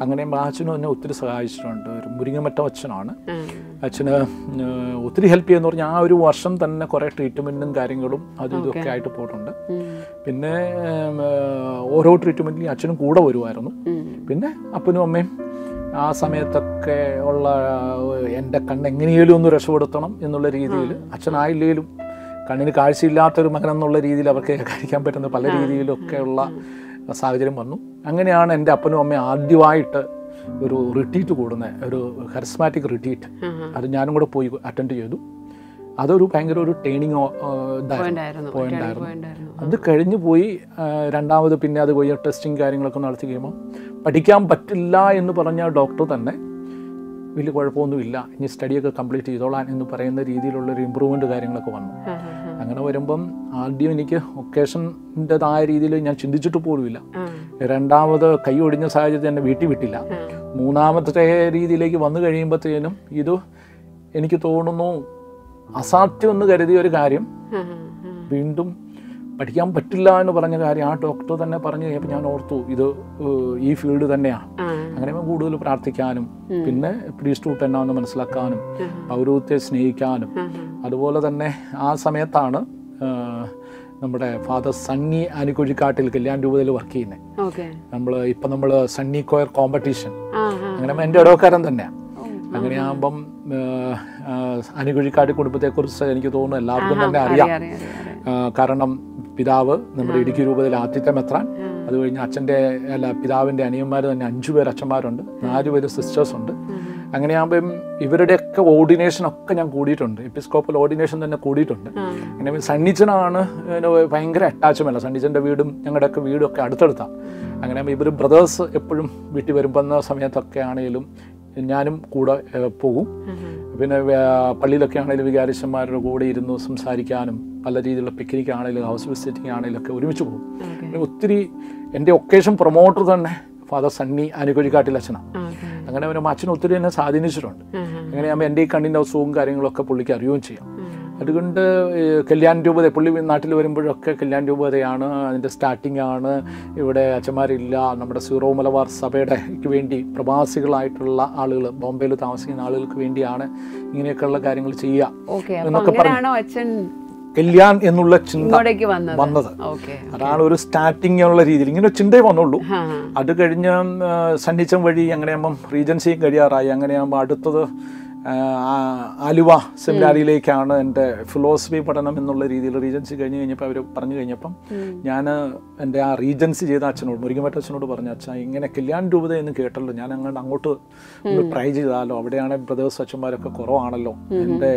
അങ്ങനെ അച്ഛനും എന്നെ ഒത്തിരി സഹായിച്ചിട്ടുണ്ട്. ഒരു മുരിങ്ങമറ്റം അച്ഛനാണ്. അച്ഛന് ഒത്തിരി ഹെൽപ്പ് ചെയ്യുന്ന പറഞ്ഞാൽ ആ ഒരു വർഷം തന്നെ കുറേ ട്രീറ്റ്മെന്റും കാര്യങ്ങളും അതും ഇതൊക്കെ ആയിട്ട് പോയിട്ടുണ്ട്. പിന്നെ ഓരോ ട്രീറ്റ്മെന്റിലും അച്ഛനും കൂടെ വരുമായിരുന്നു പിന്നെ അപ്പനും അമ്മയും ആ സമയത്തൊക്കെ ഉള്ള എന്റെ കണ്ണ് എങ്ങനെയെങ്കിലും ഒന്ന് രക്ഷപ്പെടുത്തണം എന്നുള്ള രീതിയിൽ അച്ഛനായില്ലെങ്കിലും കണ്ണിന് കാഴ്ചയില്ലാത്തൊരു മകൻ എന്നുള്ള രീതിയിൽ അവർക്ക് കഴിക്കാൻ പറ്റുന്ന പല രീതിയിലൊക്കെയുള്ള സാഹചര്യം വന്നു. അങ്ങനെയാണ് എന്റെ അപ്പനും അമ്മയും ആദ്യമായിട്ട് ഒരു റിട്രീറ്റ് കൂടുന്ന ഒരു ഹെറിസ്മാറ്റിക് റിട്രീറ്റ് അത് ഞാനും കൂടെ പോയി അറ്റൻഡ് ചെയ്തു. അതൊരു ഭയങ്കര ഒരു ട്രെയിനിങ് പോയിന്റായിരുന്നു അത് കഴിഞ്ഞു പോയി രണ്ടാമത് പിന്നെ അത് പോയി ടെസ്റ്റിങ് കാര്യങ്ങളൊക്കെ നടത്തി കഴിയുമ്പോൾ പഠിക്കാൻ പറ്റില്ല എന്ന് പറഞ്ഞ ഡോക്ടർ തന്നെ വലിയ കുഴപ്പമൊന്നുമില്ല. ഇനി സ്റ്റഡിയൊക്കെ കംപ്ലീറ്റ് ചെയ്തോളാൻ എന്ന് പറയുന്ന രീതിയിലുള്ളൊരു ഇമ്പ്രൂവ്മെന്റ് കാര്യങ്ങളൊക്കെ വന്നു. അങ്ങനെ വരുമ്പം ആദ്യം എനിക്ക് ഒക്കേഷന്റെതായ രീതിയിൽ ഞാൻ ചിന്തിച്ചിട്ട് പോലുമില്ല. രണ്ടാമത് കൈ ഒടിഞ്ഞ സാഹചര്യത്തിൽ എന്നെ വീട്ടിൽ വിട്ടില്ല. മൂന്നാമത്തെ രീതിയിലേക്ക് വന്നു കഴിയുമ്പോഴത്തേനും ഇത് എനിക്ക് തോന്നുന്നു അസാധ്യം എന്ന് കരുതിയ ഒരു കാര്യം വീണ്ടും പഠിക്കാൻ പറ്റില്ല എന്ന് പറഞ്ഞ കാര്യം ആ ഡോക്ടർ തന്നെ പറഞ്ഞു കഴിഞ്ഞപ്പോൾ ഞാൻ ഓർത്തു ഇത് ഈ ഫീൽഡ് തന്നെയാണ് അങ്ങനെ കൂടുതൽ പ്രാർത്ഥിക്കാനും പിന്നെ പ്രീസ്റ്റൂട്ട് എന്നാന്ന് മനസ്സിലാക്കാനും പൗരവത്തെ സ്നേഹിക്കാനും. അതുപോലെ തന്നെ ആ സമയത്താണ് നമ്മുടെ ഫാദർ സണ്ണി ആനിക്കുഴിക്കാട്ടിൽ കല്യാൺ രൂപതയിൽ വർക്ക് ചെയ്യുന്നത് നമ്മൾ ഇപ്പം നമ്മൾ സണ്ണി കോയർ കോമ്പറ്റീഷൻ അങ്ങനെ എന്റെ ഇടവക്കാരൻ തന്നെയാണ് അങ്ങനെയാകുമ്പം അനുകുഴിക്കാട് കുടുംബത്തെക്കുറിച്ച് എനിക്ക് തോന്നുന്നു എല്ലാവർക്കും തന്നെ അറിയാം. കാരണം പിതാവ് നമ്മുടെ ഇടുക്കി രൂപതയിൽ ആദ്യത്തെ മെത്രാൻ അത് കഴിഞ്ഞ് അച്ഛന്റെ അല്ല പിതാവിന്റെ അനിയന്മാർ തന്നെ അഞ്ചു പേർ അച്ഛന്മാരുണ്ട്. നാലു പേര് സിസ്റ്റേഴ്സ് ഉണ്ട് അങ്ങനെയാകുമ്പം ഇവരുടെയൊക്കെ ഓർഡിനേഷൻ ഒക്കെ ഞാൻ കൂടിയിട്ടുണ്ട്. എപ്പിസ്കോപ്പൽ ഓർഡിനേഷൻ തന്നെ കൂടിയിട്ടുണ്ട്. അങ്ങനെ സണ്ണിച്ചനാണ് ഭയങ്കര അറ്റാച്ച്മെന്റ്. സണ്ണിച്ചന്റെ വീടും ഞങ്ങളുടെയൊക്കെ വീടും ഒക്കെ അടുത്തടുത്താണ്. അങ്ങനെ ഇവർ ബ്രദേഴ്സ് എപ്പോഴും വീട്ടിൽ വരുമ്പോൾ സമയത്തൊക്കെ ആണെങ്കിലും ഞാനും കൂടെ പോകും. പിന്നെ പള്ളിയിലൊക്കെ ആണെങ്കിലും വികാരിച്ചന്മാരുടെ കൂടെ ഇരുന്ന് സംസാരിക്കാനും പല രീതിയിലുള്ള പിക്നിക് ആണെങ്കിലും ഹൗസ് വിസിറ്റിംഗ് ആണെങ്കിലും ഒക്കെ ഒരുമിച്ച് പോകും. ഒത്തിരി എന്റെ ഒക്കേഷൻ പ്രൊമോട്ടർ തന്നെ ഫാദർ സണ്ണി അനുകുഴിക്കാട്ടിൽ അച്ഛനാണ് അങ്ങനെ അവനും അച്ഛൻ ഒത്തിരി എന്നെ സ്വാധീനിച്ചിട്ടുണ്ട്. അങ്ങനെയാകുമ്പോൾ എന്റെ ഈ കണ്ണിന്റെ അസുഖവും കാര്യങ്ങളൊക്കെ പുള്ളിക്ക് അറിയുകയും ചെയ്യാം. അതുകൊണ്ട് കല്യാൺ രൂപത പുള്ളി നാട്ടിൽ വരുമ്പോഴൊക്കെ കല്യാൺ രൂപതയാണ് അതിന്റെ സ്റ്റാർട്ടിംഗ് ആണ്. ഇവിടെ അച്ഛന്മാരില്ല നമ്മുടെ സീറോ മലബാർ സഭയുടെക്ക് വേണ്ടി പ്രവാസികളായിട്ടുള്ള ആളുകൾ ബോംബെയിൽ താമസിക്കുന്ന ആളുകൾക്ക് വേണ്ടിയാണ് ഇങ്ങനെയൊക്കെയുള്ള കാര്യങ്ങൾ ചെയ്യുക എന്നൊക്കെ പറഞ്ഞു കല്യാൺ എന്നുള്ള ചിന്ത വന്നത്? അതാണ് ഒരു സ്റ്റാർട്ടിംഗ് എന്നുള്ള രീതിയിൽ ഇങ്ങനെ ഒരു ചിന്തയെ വന്നുള്ളൂ. അത് കഴിഞ്ഞ് സന്നിച്ചം വഴി അങ്ങനെയാകുമ്പം റീജൻസിയും കഴിയാറായി. അങ്ങനെയാകുമ്പോൾ അടുത്തത് ആലുവ സെമിനാരിയിലേക്കാണ് എന്റെ ഫിലോസഫി പഠനം എന്നുള്ള രീതിയിൽ റീജൻസി കഴിഞ്ഞ് കഴിഞ്ഞപ്പോൾ അവർ പറഞ്ഞു കഴിഞ്ഞപ്പം ഞാൻ എന്റെ ആ റീജൻസി ചെയ്ത അച്ഛനോട് മുരുകമറ്റ അച്ഛനോട് പറഞ്ഞു അച്ഛാ ഇങ്ങനെ കല്യാൺ രൂപത എന്ന് കേട്ടല്ലോ. ഞാൻ അങ്ങോട്ട് അങ്ങോട്ട് ഒന്ന് ട്രൈ ചെയ്താലോ? അവിടെയാണ് ബ്രദേഴ്സ് അച്ഛന്മാരൊക്കെ കുറവാണല്ലോ. എന്റെ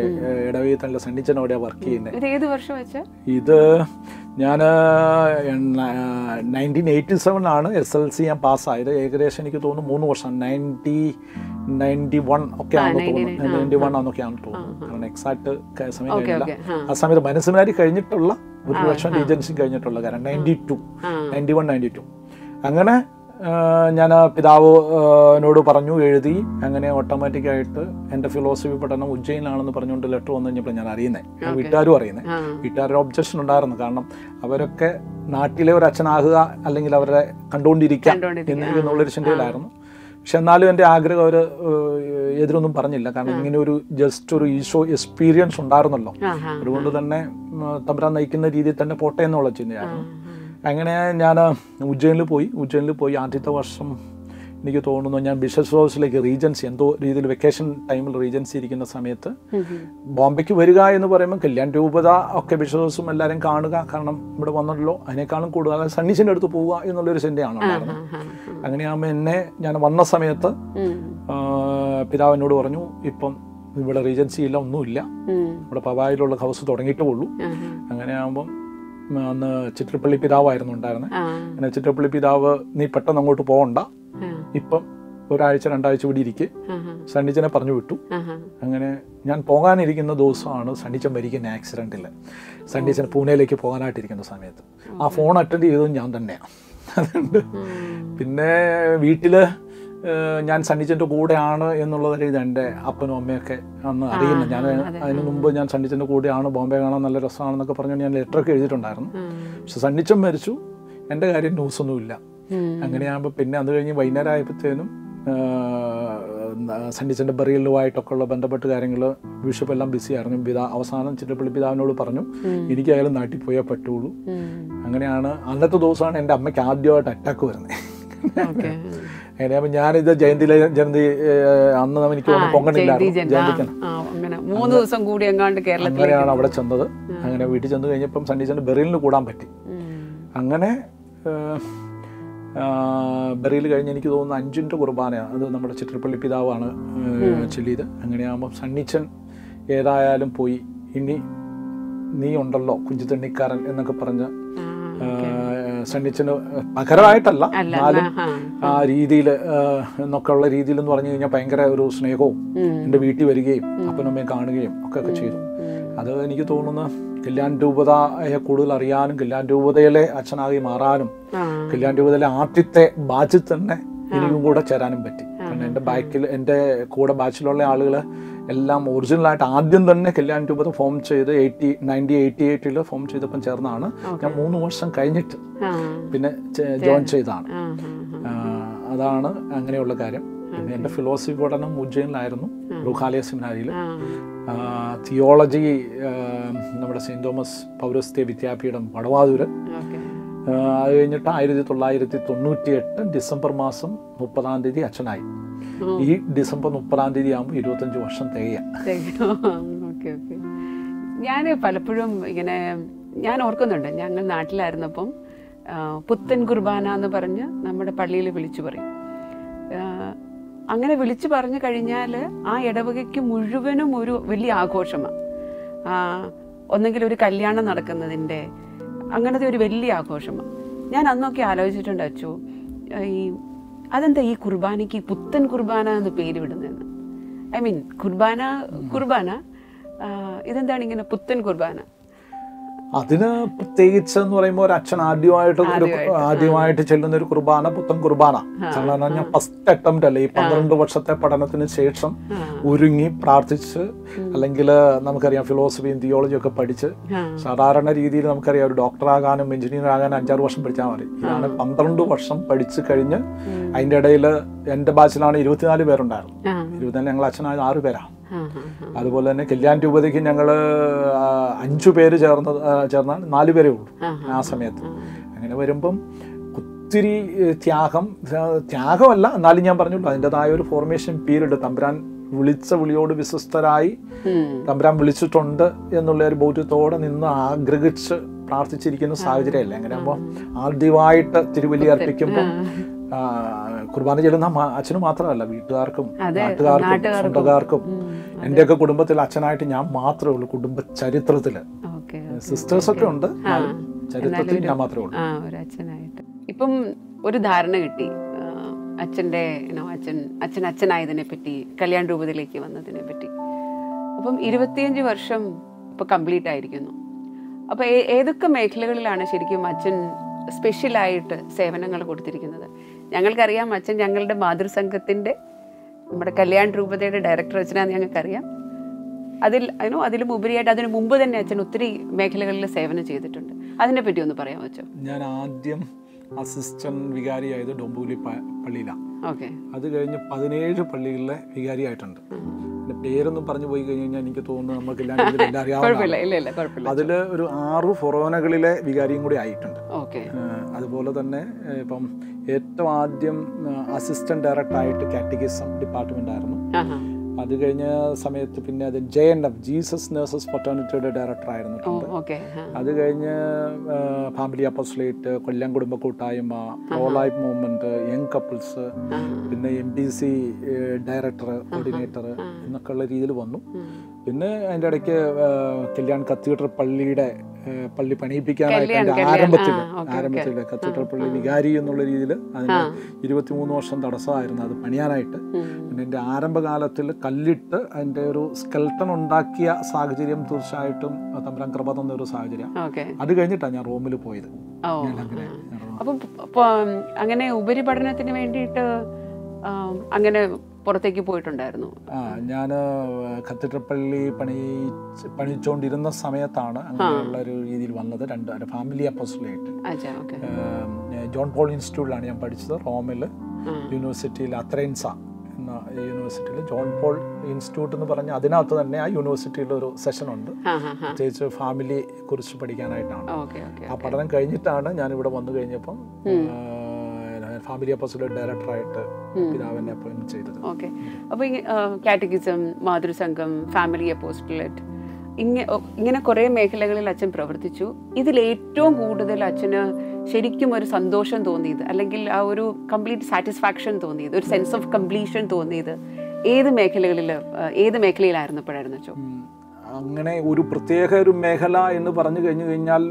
ഇടവീത്തല്ല സണ്ണിച്ചൻ അവിടെയാണ് വർക്ക് ചെയ്യുന്നത് ഇത് ഞാൻ നയന്റീൻ എയ്റ്റി സെവൻ ആണ് എസ് എൽ സി ഞാൻ പാസ്സായത്. ഏകദേശം എനിക്ക് തോന്നുന്നു മൂന്ന് വർഷം നയന്റി നയന്റി വൺ ഒക്കെ ആണെന്ന് തോന്നുന്നു. നയന്റി വൺ ആണെന്നൊക്കെയാണ് തോന്നുന്നു കാരണം എക്സാക്ട് സമയം കഴിഞ്ഞില്ല ആ. സമയത്ത് മനസ്സിലാരി കഴിഞ്ഞിട്ടുള്ള ഒരു വർഷം ഏജൻസി കഴിഞ്ഞിട്ടുള്ള കാര്യം. Ninety two ninety one ninety two അങ്ങനെ ഞാൻ പിതാവ് ആ, എന്നോട് പറഞ്ഞു എഴുതി. അങ്ങനെ ഓട്ടോമാറ്റിക്കായിട്ട് എന്റെ ഫിലോസഫി പഠനം ഉജ്ജയിനാണെന്ന് പറഞ്ഞുകൊണ്ട് ലെറ്റർ വന്നു കഴിഞ്ഞപ്പോൾ ഞാൻ അറിയുന്നത് വീട്ടുകാരും അറിയുന്നത് വീട്ടുകാരുടെ ഒബ്ജക്ഷൻ ഉണ്ടായിരുന്നു. കാരണം അവരൊക്കെ നാട്ടിലെ ഒരു അച്ഛനാകുക അല്ലെങ്കിൽ അവരെ കണ്ടുകൊണ്ടിരിക്കാം കണ്ടുകൊണ്ടിരിക്കുക. എന്നുള്ളൊരു ചിന്തയിലായിരുന്നു. പക്ഷെ എന്നാലും എന്റെ ആഗ്രഹം അവർ എതിരൊന്നും പറഞ്ഞില്ല. കാരണം ഇങ്ങനെ ഒരു ജസ്റ്റ് ഒരു ഈശോ എക്സ്പീരിയൻസ് ഉണ്ടായിരുന്നല്ലോ. അതുകൊണ്ട് തന്നെ തമ്പുരാൻ നയിക്കുന്ന രീതിയിൽ തന്നെ പോട്ടെ എന്നുള്ള ചിന്തയായിരുന്നു. അങ്ങനെ ഞാൻ ഉജ്ജയിനിൽ പോയി. ഉജ്ജയിനിൽ പോയി ആദ്യത്തെ വർഷം എനിക്ക് തോന്നുന്നു ഞാൻ ബിസിനസ് ഹൗസിലേക്ക് റീജൻസി എന്തോ രീതിയിൽ വെക്കേഷൻ ടൈമിൽ റീജൻസി ഇരിക്കുന്ന സമയത്ത് ബോംബെക്ക് വരിക എന്ന് പറയുമ്പോൾ കല്യാൺ രൂപത ഒക്കെ ബിസിനസ് ഹൗസും എല്ലാവരും കാണുക. കാരണം ഇവിടെ വന്നിട്ടല്ലോ അതിനേക്കാളും കൂടുതൽ സണ്ണീസിന്റെ അടുത്ത് പോവുക എന്നുള്ളൊരു ചിന്തയാണ് അങ്ങനെയാകുമ്പോൾ എന്നെ ഞാൻ വന്ന സമയത്ത് പിതാവിനോട് പറഞ്ഞു ഇപ്പം ഇവിടെ റീജൻസി ഇല്ല ഒന്നുമില്ല. ഇവിടെ പവായിലുള്ള ഹൗസ് തുടങ്ങിയിട്ടേ ഉള്ളൂ. അങ്ങനെ ആകുമ്പം ഉം, അന്ന് ചിത്രപ്പള്ളി പിതാവായിരുന്നു ഉണ്ടായിരുന്നത് അങ്ങനെ ചിത്രപ്പള്ളി പിതാവ് നീ പെട്ടെന്ന് അങ്ങോട്ട് പോകണ്ട ഇപ്പം ഒരാഴ്ച രണ്ടാഴ്ച ഇവിടെ ഇരിക്കെ. സണ്ണിച്ചനെ പറഞ്ഞു വിട്ടു. അങ്ങനെ ഞാൻ പോകാനിരിക്കുന്ന ദിവസമാണ് സണ്ണിച്ചൻ മരിക്കുന്ന ആക്സിഡന്റിൽ സണ്ണിച്ചൻ പൂനെയിലേക്ക് പോകാനായിട്ടിരിക്കുന്ന സമയത്ത്. ആ ഫോൺ അറ്റൻഡ് ചെയ്തതും ഞാൻ തന്നെയാണ് അതുകൊണ്ട് പിന്നെ വീട്ടിൽ ഞാൻ സണ്ണിച്ചന്റെ കൂടെയാണ് എന്നുള്ളത് ഇത് എന്റെ അപ്പനും അമ്മയൊക്കെ അന്ന് അറിയില്ല ഞാൻ അതിന് മുമ്പ് ഞാൻ സണ്ണിച്ചന്റെ കൂടെയാണ് ബോംബെ കാണാൻ നല്ല രസമാണെന്നൊക്കെ പറഞ്ഞു ഞാൻ ലെറ്ററൊക്കെ എഴുതിയിട്ടുണ്ടായിരുന്നു. പക്ഷെ സണ്ണിച്ചൻ മരിച്ചു. എന്റെ കാര്യം ന്യൂസൊന്നുമില്ല. അങ്ങനെയാകുമ്പോൾ പിന്നെ അത് കഴിഞ്ഞ് വൈകുന്നേരം ആയപ്പോഴത്തേനും സണ്ണിച്ചന്റെ ബറിയലുമായിട്ടൊക്കെ ഉള്ള ബന്ധപ്പെട്ട കാര്യങ്ങൾ ബിഷപ്പ് എല്ലാം ബിസി ആയിരുന്നു. പിതാ അവസാനം ചിറ്റപ്പള്ളി പിതാവിനോട് പറഞ്ഞു എനിക്കായാലും നാട്ടിൽ പോയേ പറ്റുള്ളൂ. അങ്ങനെയാണ് അന്നത്തെ ദിവസമാണ് എന്റെ അമ്മയ്ക്ക് ആദ്യമായിട്ട് അറ്റാക്ക് വരുന്നത്. ഓക്കെ അങ്ങനെയാകുമ്പോൾ ഞാനിത് ജയന്തി ജയന്തി അന്ന് എനിക്ക് തോന്നുന്നു അങ്ങനെ മൂന്ന് ദിവസം കൂടി എങ്ങാണ്ട് കേരളത്തിൽ അങ്ങനെയാണ് അവിടെ ചെന്നത്. അങ്ങനെ വീട്ടിൽ ചെന്ന് കഴിഞ്ഞപ്പം സണ്ണീച്ചന്റെ ബെറിലിന് കൂടാൻ പറ്റി. അങ്ങനെ ബെറിയിൽ കഴിഞ്ഞ് എനിക്ക് തോന്നുന്നു അഞ്ചിന്റെ കുർബാനയാണ്. അത് നമ്മുടെ ചിത്രപ്പള്ളി പിതാവാണ് ചെല്ലിയത്. അങ്ങനെയാകുമ്പോൾ അങ്ങനെയാകുമ്പം സണ്ണിച്ചൻ ഏതായാലും പോയി. ഇനി നീ ഉണ്ടല്ലോ കുഞ്ചുതണ്ണിക്കാരൻ എന്നൊക്കെ പറഞ്ഞ് സണ്ണിച്ചന് പകരമായിട്ടല്ല. എന്നാലും ആ. രീതിയിൽ എന്നൊക്കെ ഉള്ള രീതിയിൽ എന്ന് പറഞ്ഞു കഴിഞ്ഞാൽ ഭയങ്കര ഒരു സ്നേഹവും എന്റെ വീട്ടിൽ വരികയും അപ്പനമ്മയെ കാണുകയും ഒക്കെ ഒക്കെ ചെയ്തു. അത് എനിക്ക് തോന്നുന്നു കല്യാൺ രൂപതയെ കൂടുതൽ അറിയാനും കല്യാൺ രൂപതയിലെ അച്ഛനായി മാറാനും കല്യാൺ രൂപതയിലെ ആദ്യത്തെ ബാച്ചിൽ തന്നെ എനിക്കും കൂടെ ചേരാനും പറ്റി. കാരണം എന്റെ ബാക്കിൽ എന്റെ കൂടെ ബാച്ചിലുള്ള ആളുകൾ എല്ലാം ഒറിജിനലായിട്ട് ആദ്യം തന്നെ കല്യാൺ രൂപത ഫോം ചെയ്ത് എയ്റ്റി നയന്റീൻ എയ്റ്റി എയ്റ്റിൽ ഫോം ചെയ്തപ്പം ചേർന്നാണ്. ഞാൻ മൂന്ന് വർഷം കഴിഞ്ഞിട്ട് പിന്നെ ജോയിൻ ചെയ്തതാണ്. ആ, അതാണ് അങ്ങനെയുള്ള കാര്യം. പിന്നെ എന്റെ ഫിലോസഫി പഠനം ഉജ്ജയിനിലായിരുന്നു ബ്രൂഹാലയ സെമിനാരിയിൽ തിയോളജി നമ്മുടെ സെയിന്റ് തോമസ് പൗരസ്ത്യ വിദ്യാപീഠം വടവാതൂര്. അത് കഴിഞ്ഞിട്ട് ആയിരത്തി തൊള്ളായിരത്തി തൊണ്ണൂറ്റി എട്ട് ഡിസംബർ മാസം മുപ്പതാം തീയതി അച്ഛനായി. ഈ ഡിസംബർ മുപ്പതാം തീയതി ആകുമ്പോൾ ഇരുപത്തഞ്ച് വർഷം തികയ. ഞാൻ പലപ്പോഴും ഇങ്ങനെ ഞാൻ ഓർക്കുന്നുണ്ട്. ഞങ്ങൾ നാട്ടിലായിരുന്നപ്പം പുത്തൻ കുർബാന എന്ന് പറഞ്ഞ് നമ്മുടെ പള്ളിയിൽ വിളിച്ചു പറയും. അങ്ങനെ വിളിച്ചു പറഞ്ഞു കഴിഞ്ഞാൽ ആ ഇടവകയ്ക്ക് മുഴുവനും ഒരു വലിയ ആഘോഷമാണ് ഒന്നെങ്കിൽ ഒരു കല്യാണം നടക്കുന്നതിന്റെ അങ്ങനത്തെ ഒരു വലിയ ആഘോഷമാണ് ഞാൻ അന്നൊക്കെ ആലോചിച്ചിട്ടുണ്ട് അച്ചു ഈ അതെന്താ ഈ കുർബാനയ്ക്ക് പുത്തൻ കുർബാന എന്ന് പേര് വിടുന്നതെന്ന്? ഐ മീൻ കുർബാന കുർബാന ഇതെന്താണ് ഇങ്ങനെ പുത്തൻ കുർബാന? അതിന് പ്രത്യേകിച്ച് എന്ന് പറയുമ്പോൾ ഒരു അച്ഛൻ ആദ്യമായിട്ട് ഒരു ആദ്യമായിട്ട്, ചെല്ലുന്ന ഒരു കുർബാന പുത്തൻ കുർബാന. ഞാൻ പറഞ്ഞാൽ ഫസ്റ്റ് അറ്റംപ്റ്റ് അല്ലേ? ഈ പന്ത്രണ്ട് വർഷത്തെ പഠനത്തിന് ശേഷം. ഒരുങ്ങി പ്രാർത്ഥിച്ച് അല്ലെങ്കിൽ നമുക്കറിയാം ഫിലോസഫിയും തിയോളജിയും ഒക്കെ പഠിച്ച് സാധാരണ രീതിയിൽ നമുക്കറിയാം ഒരു ഡോക്ടർ ആകാനും എഞ്ചിനീയർ ആകാനും അഞ്ചാറ് വർഷം പഠിച്ചാൽ മതി. ഇതാണ് പന്ത്രണ്ട് വർഷം പഠിച്ചു കഴിഞ്ഞ് അതിന്റെ ഇടയിൽ എന്റെ ബാച്ചിലാണ് ഇരുപത്തിനാല് പേരുണ്ടായിരുന്നു ഇരുപത്തിനാല് ഞങ്ങൾ അച്ഛനായ ആറ് പേരാണ്. അതുപോലെ തന്നെ കല്യാൺ രൂപതയ്ക്ക് ഞങ്ങൾ അഞ്ചു പേര് ചേർന്ന ചേർന്നാൽ നാല് പേരേ ഉള്ളൂ ആ സമയത്ത്. അങ്ങനെ വരുമ്പം ഒത്തിരി ത്യാഗം ത്യാ- ത്യാഗമല്ല എന്നാലും ഞാൻ പറഞ്ഞുള്ളൂ അതിന്റെതായ ഒരു ഫോർമേഷൻ പീരീഡ് തമ്പുരാൻ വിളിച്ച വിളിയോട് വിശ്വസ്തരായി. തമ്പുരാൻ വിളിച്ചിട്ടുണ്ട് എന്നുള്ള ഒരു ബോധ്യത്തോടെ നിന്ന് ആഗ്രഹിച്ച് പ്രാർത്ഥിച്ചിരിക്കുന്ന സാഹചര്യമല്ല. അങ്ങനെ ആകുമ്പോൾ ആദ്യമായിട്ട് തിരുവല്ലി അർപ്പിക്കുമ്പോൾ കുർബാന ചെല്ലുന്ന അച്ഛനും മാത്രമല്ല വീട്ടുകാർക്കും നാട്ടുകാർക്കും. സ്വന്തക്കാർക്കും. എന്റെയൊക്കെ കുടുംബത്തിൽ അച്ഛനായിട്ട് ഞാൻ മാത്രമേ ഉള്ളൂ കുടുംബ ചരിത്രത്തിൽ. സിസ്റ്റേഴ്സൊക്കെ സിസ്റ്റേഴ്സ് ഒക്കെ ഉണ്ട്. ചരിത്രത്തിൽ ഞാൻ മാത്രമേ ഉള്ളൂ. അച്ഛനായിട്ട്. ഇപ്പം ഒരു ധാരണ കിട്ടി. അച്ഛന്റെ അച്ഛന്റെ അച്ഛൻ അച്ഛൻ അച്ഛനായതിനെ പറ്റി കല്യാൺ രൂപതയിലേക്ക് വന്നതിനെ പറ്റി. അപ്പം ഇരുപത്തിയഞ്ച് വർഷം ഇപ്പോൾ കംപ്ലീറ്റ് ആയിരിക്കുന്നു. അപ്പോൾ ഏതൊക്കെ മേഖലകളിലാണ് ശരിക്കും അച്ഛൻ സ്പെഷ്യലായിട്ട് സേവനങ്ങൾ കൊടുത്തിരിക്കുന്നത്? ഞങ്ങൾക്കറിയാം അച്ഛൻ ഞങ്ങളുടെ മാതൃസംഘത്തിന്റെ നമ്മുടെ കല്യാൺ രൂപതയുടെ ഡയറക്ടർ അച്ഛനാന്ന് ഞങ്ങൾക്കറിയാം. അതിൽ അതിനോ അതിലും ഉപരിയായിട്ട് അതിനു മുമ്പ് തന്നെ അച്ഛൻ ഒത്തിരി മേഖലകളിൽ സേവനം ചെയ്തിട്ടുണ്ട്. അതിനെ പറ്റി ഒന്ന് പറയാമോ അച്ഛൻ? ഞാൻ ആദ്യം അസിസ്റ്റന്റ് വികാരിയായത് ഡൊമ്പൂലി പള്ളിയിലാണ് ഓക്കെ. അത് കഴിഞ്ഞ് പതിനേഴ് പള്ളികളിലെ വികാരിയായിട്ടുണ്ട്. എന്റെ പേരൊന്നും പറഞ്ഞു പോയി കഴിഞ്ഞു കഴിഞ്ഞാൽ എനിക്ക് തോന്നുന്നു നമുക്ക് എല്ലാം അറിയാവുന്ന അതിൽ ഒരു ആറ് ഫൊറോനകളിലെ വികാരിയും കൂടി ആയിട്ടുണ്ട്. അതുപോലെ തന്നെ ഇപ്പം ഏറ്റവും ആദ്യം അസിസ്റ്റന്റ് ഡയറക്ടർ ആയിട്ട് കാറ്റഗിസം ഡിപ്പാർട്ട്മെന്റ് ആയിരുന്നു. അത് കഴിഞ്ഞ സമയത്ത് പിന്നെ അത് J N F Jesus nurses fraternity director ആയിരുന്നു അത് കഴിഞ്ഞ് ഫാമിലി അപ്പോസ്ലേറ്റ് കൊല്ലം കുടുംബ കൂട്ടായ്മ pro life movement young couples പിന്നെ M B C director coordinator എന്നൊക്കെ ഉള്ള രീതിയിൽ വന്നു. പിന്നെ അതിന്റെ ഇടയ്ക്ക് കല്യാൺ കത്തീഡ്രൽ പള്ളിയുടെ പള്ളി പണിയിപ്പിക്കാനായിട്ട് ആരംഭത്തിൽ. ആരംഭത്തിൽ കത്തീഡ്രൽ പള്ളി വികാരി എന്നുള്ള രീതിയിൽ അതിന് ഇരുപത്തിമൂന്ന് വർഷം തടസ്സമായിരുന്നു അത് പണിയാനായിട്ട്. പിന്നെ എന്റെ ആരംഭകാലത്തിൽ കല്ലിട്ട് അതിന്റെ ഒരു സ്കെൽട്ടൺ ഉണ്ടാക്കിയ സാഹചര്യം തീർച്ചയായിട്ടും തമ്പുരാൻ കൃപ തന്ന ഒരു സാഹചര്യം അത് കഴിഞ്ഞിട്ടാണ് ഞാൻ റോമിൽ പോയത്. അപ്പം അങ്ങനെ ഉപരിപഠനത്തിന് വേണ്ടിയിട്ട് അങ്ങനെ പുറത്തേക്ക് പോയിട്ടുണ്ടായിരുന്നു. ആ ഞാൻ കത്തീഡ്രപ്പള്ളി പണി പണിച്ചുകൊണ്ടിരുന്ന സമയത്താണ് അങ്ങനെയുള്ള ഒരു രീതിയിൽ വന്നത്. രണ്ട് ഫാമിലി അപ്പോസിലായിട്ട് ജോൺ പോൾ ഇൻസ്റ്റിറ്റ്യൂട്ടിലാണ് ഞാൻ പഠിച്ചത് റോമിൽ യൂണിവേഴ്സിറ്റിയിൽ അത്രൈൻസ എന്ന യൂണിവേഴ്സിറ്റിയിൽ ജോൺ പോൾ ഇൻസ്റ്റിറ്റ്യൂട്ട് എന്ന് പറഞ്ഞ അതിനകത്ത് തന്നെ ആ യൂണിവേഴ്സിറ്റിയിൽ ഒരു സെഷൻ ഉണ്ട്. പ്രത്യേകിച്ച് ഫാമിലിയെ കുറിച്ച് പഠിക്കാനായിട്ടാണ്. ആ പഠനം കഴിഞ്ഞിട്ടാണ് ഞാൻ ഇവിടെ വന്നു കഴിഞ്ഞപ്പം ഫാമിലി അപ്പോസിലെ ഡയറക്ടറായിട്ട് പിതാവിനെ അപ്പോയിന്റ് ചെയ്തത്. ഓക്കെ. അപ്പോൾ കാറ്റഗിസം മാതൃസംഘം ഫാമിലി അപ്പോസ്റ്റലേറ്റ് ഇങ്ങനെ ഇങ്ങനെ കുറേ മേഖലകളിൽ അച്ഛൻ പ്രവർത്തിച്ചു. ഇതിൽ ഏറ്റവും കൂടുതൽ അച്ഛന് ശരിക്കും ഒരു സന്തോഷം തോന്നിയത് അല്ലെങ്കിൽ ആ ഒരു കംപ്ലീറ്റ് സാറ്റിസ്ഫാക്ഷൻ തോന്നിയത് ഒരു സെൻസ് ഓഫ് കംപ്ലീഷൻ തോന്നിയത് ഏത് മേഖലകളിൽ ഏത് മേഖലയിലായിരുന്നപ്പോഴായിരുന്നു അച്ഛോ ഉം. അങ്ങനെ ഒരു പ്രത്യേക ഒരു മേഖല എന്ന് പറഞ്ഞു കഴിഞ്ഞു കഴിഞ്ഞാൽ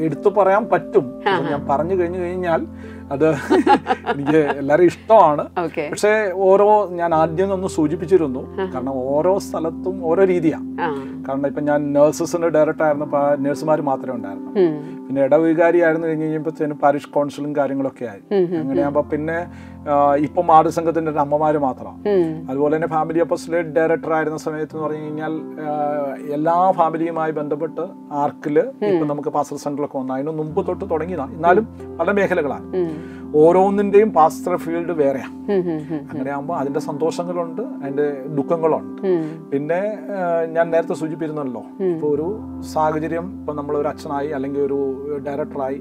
എടുത്തു പറയാൻ പറ്റും. ഞാൻ പറഞ്ഞു കഴിഞ്ഞു കഴിഞ്ഞാൽ അത് എനിക്ക് എല്ലാവരും ഇഷ്ടമാണ്. പക്ഷെ ഓരോ ഞാൻ ആദ്യം ഒന്ന് സൂചിപ്പിച്ചിരുന്നു. കാരണം ഓരോ സ്ഥലത്തും ഓരോ രീതിയാണ് കാരണം ഇപ്പം ഞാൻ നഴ്സസിന്റെ ഡയറക്ടർ ആയിരുന്നപ്പോൾ നഴ്സുമാർ മാത്രമേ ഉണ്ടായിരുന്നു പിന്നെ ഇടവികാരി ആയിരുന്നു കഴിഞ്ഞ് കഴിയുമ്പോഴത്തേനും പാരിഷ് കൗൺസിലും കാര്യങ്ങളൊക്കെ ആയി. അങ്ങനെയാകുമ്പോൾ പിന്നെ ഇപ്പം മാതൃസംഘത്തിന്റെ അമ്മമാര് മാത്രമാണ്. അതുപോലെ തന്നെ ഫാമിലി അപ്പോസിലേറ്റ് ഡയറക്ടർ ആയിരുന്ന സമയത്ത് എന്ന് പറഞ്ഞു കഴിഞ്ഞാൽ എല്ലാ ഫാമിലിയുമായി ബന്ധപ്പെട്ട് ആർക്കിൽ ഇപ്പം നമുക്ക് പാസ്റ്റർ സെന്ററിലൊക്കെ വന്നു. അതിന് മുമ്പ് തൊട്ട് തുടങ്ങിയതാണ് എന്നാലും പല മേഖലകളാണ്. ഓരോന്നിന്റെയും പാസ്റ്റർ ഫീൽഡ് വേറെയാണ്. അങ്ങനെ ആകുമ്പോൾ അതിന്റെ സന്തോഷങ്ങളുണ്ട് അതിന്റെ ദുഃഖങ്ങളുണ്ട്. പിന്നെ ഞാൻ നേരത്തെ സൂചിപ്പിച്ചിരുന്നല്ലോ ഇപ്പോൾ ഒരു സാഹചര്യം ഇപ്പൊ നമ്മൾ ഒരു അച്ഛനായി അല്ലെങ്കിൽ ഒരു ഡയറക്ടറായി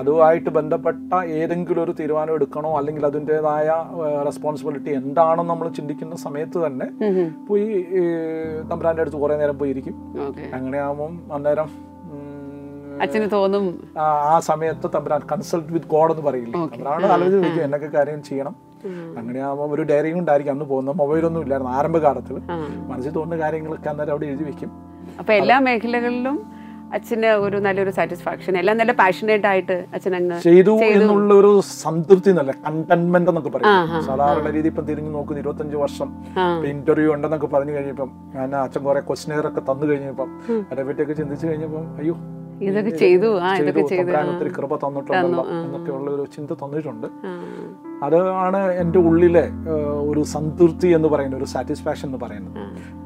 അതുമായിട്ട് ബന്ധപ്പെട്ട ഏതെങ്കിലും ഒരു തീരുമാനം എടുക്കണോ അല്ലെങ്കിൽ അതിന്റെതായ റെസ്പോൺസിബിലിറ്റി എന്താണെന്ന് നമ്മൾ ചിന്തിക്കുന്ന സമയത്ത് തന്നെ. പോയി തമ്പുരാന്റെ അടുത്ത് കുറെ നേരം പോയിരിക്കും അങ്ങനെ ആവുമ്പോൾ അന്നേരം അച്ഛന് തോന്നും. ആ സമയത്ത് തമ്പുരാൻ കൺസൾട്ട് വിത്ത് ഗോഡ് എന്ന് പറയില്ലേ? ആലോചിച്ച് വിളിക്കും എന്നൊക്കെ കാര്യം ചെയ്യണം. അങ്ങനെയാകുമ്പോൾ ഒരു ഡയറിയും ഉണ്ടായിരിക്കും. അന്ന് പോകുന്നത് മൊബൈലൊന്നും ഇല്ലായിരുന്നു ആരംഭകാലത്തിൽ. മനസ്സിൽ തോന്നുന്ന കാര്യങ്ങളൊക്കെ അന്നേരം അവിടെ എഴുതി വെക്കും. അപ്പൊ എല്ലാ മേഖലകളിലും അച്ഛന് ഒരു നല്ലൊരു സാറ്റിസ്ഫാക്ഷൻ എല്ലാം നല്ല പാഷനേറ്റ് ആയിട്ട് അച്ഛൻ അങ്ങ് ചെയ്തു എന്നുള്ള ഒരു സംതൃപ്തി എന്നല്ല കണ്ടന്റ്മെന്റ് എന്നൊക്കെ പറയും. സാധാരണ രീതി ഇപ്പം തിരിഞ്ഞു നോക്കുന്ന ഇരുപത്തഞ്ച് വർഷം ഇന്റർവ്യൂ ഉണ്ടെന്നൊക്കെ പറഞ്ഞു കഴിഞ്ഞപ്പം ഞാൻ അച്ഛൻ കുറെ ക്വസ്റ്റിനെയർ ഒക്കെ തന്നു കഴിഞ്ഞപ്പം അതിനെ പറ്റിയൊക്കെ ചിന്തിച്ചു കഴിഞ്ഞപ്പം അയ്യോ ഇതൊക്കെ ചെയ്തു. ഇതൊക്കെ ചെയ്തു. ഒത്തിരി കൃപ തന്നിട്ടുണ്ടല്ലോ എന്നൊക്കെ ഉള്ള ഒരു ചിന്ത തന്നിട്ടുണ്ട്. അതാണ് എന്റെ ഉള്ളിലെ ഒരു സംതൃപ്തി എന്ന് പറയുന്നത് ഒരു സാറ്റിസ്ഫാക്ഷൻ എന്ന് പറയുന്നത്.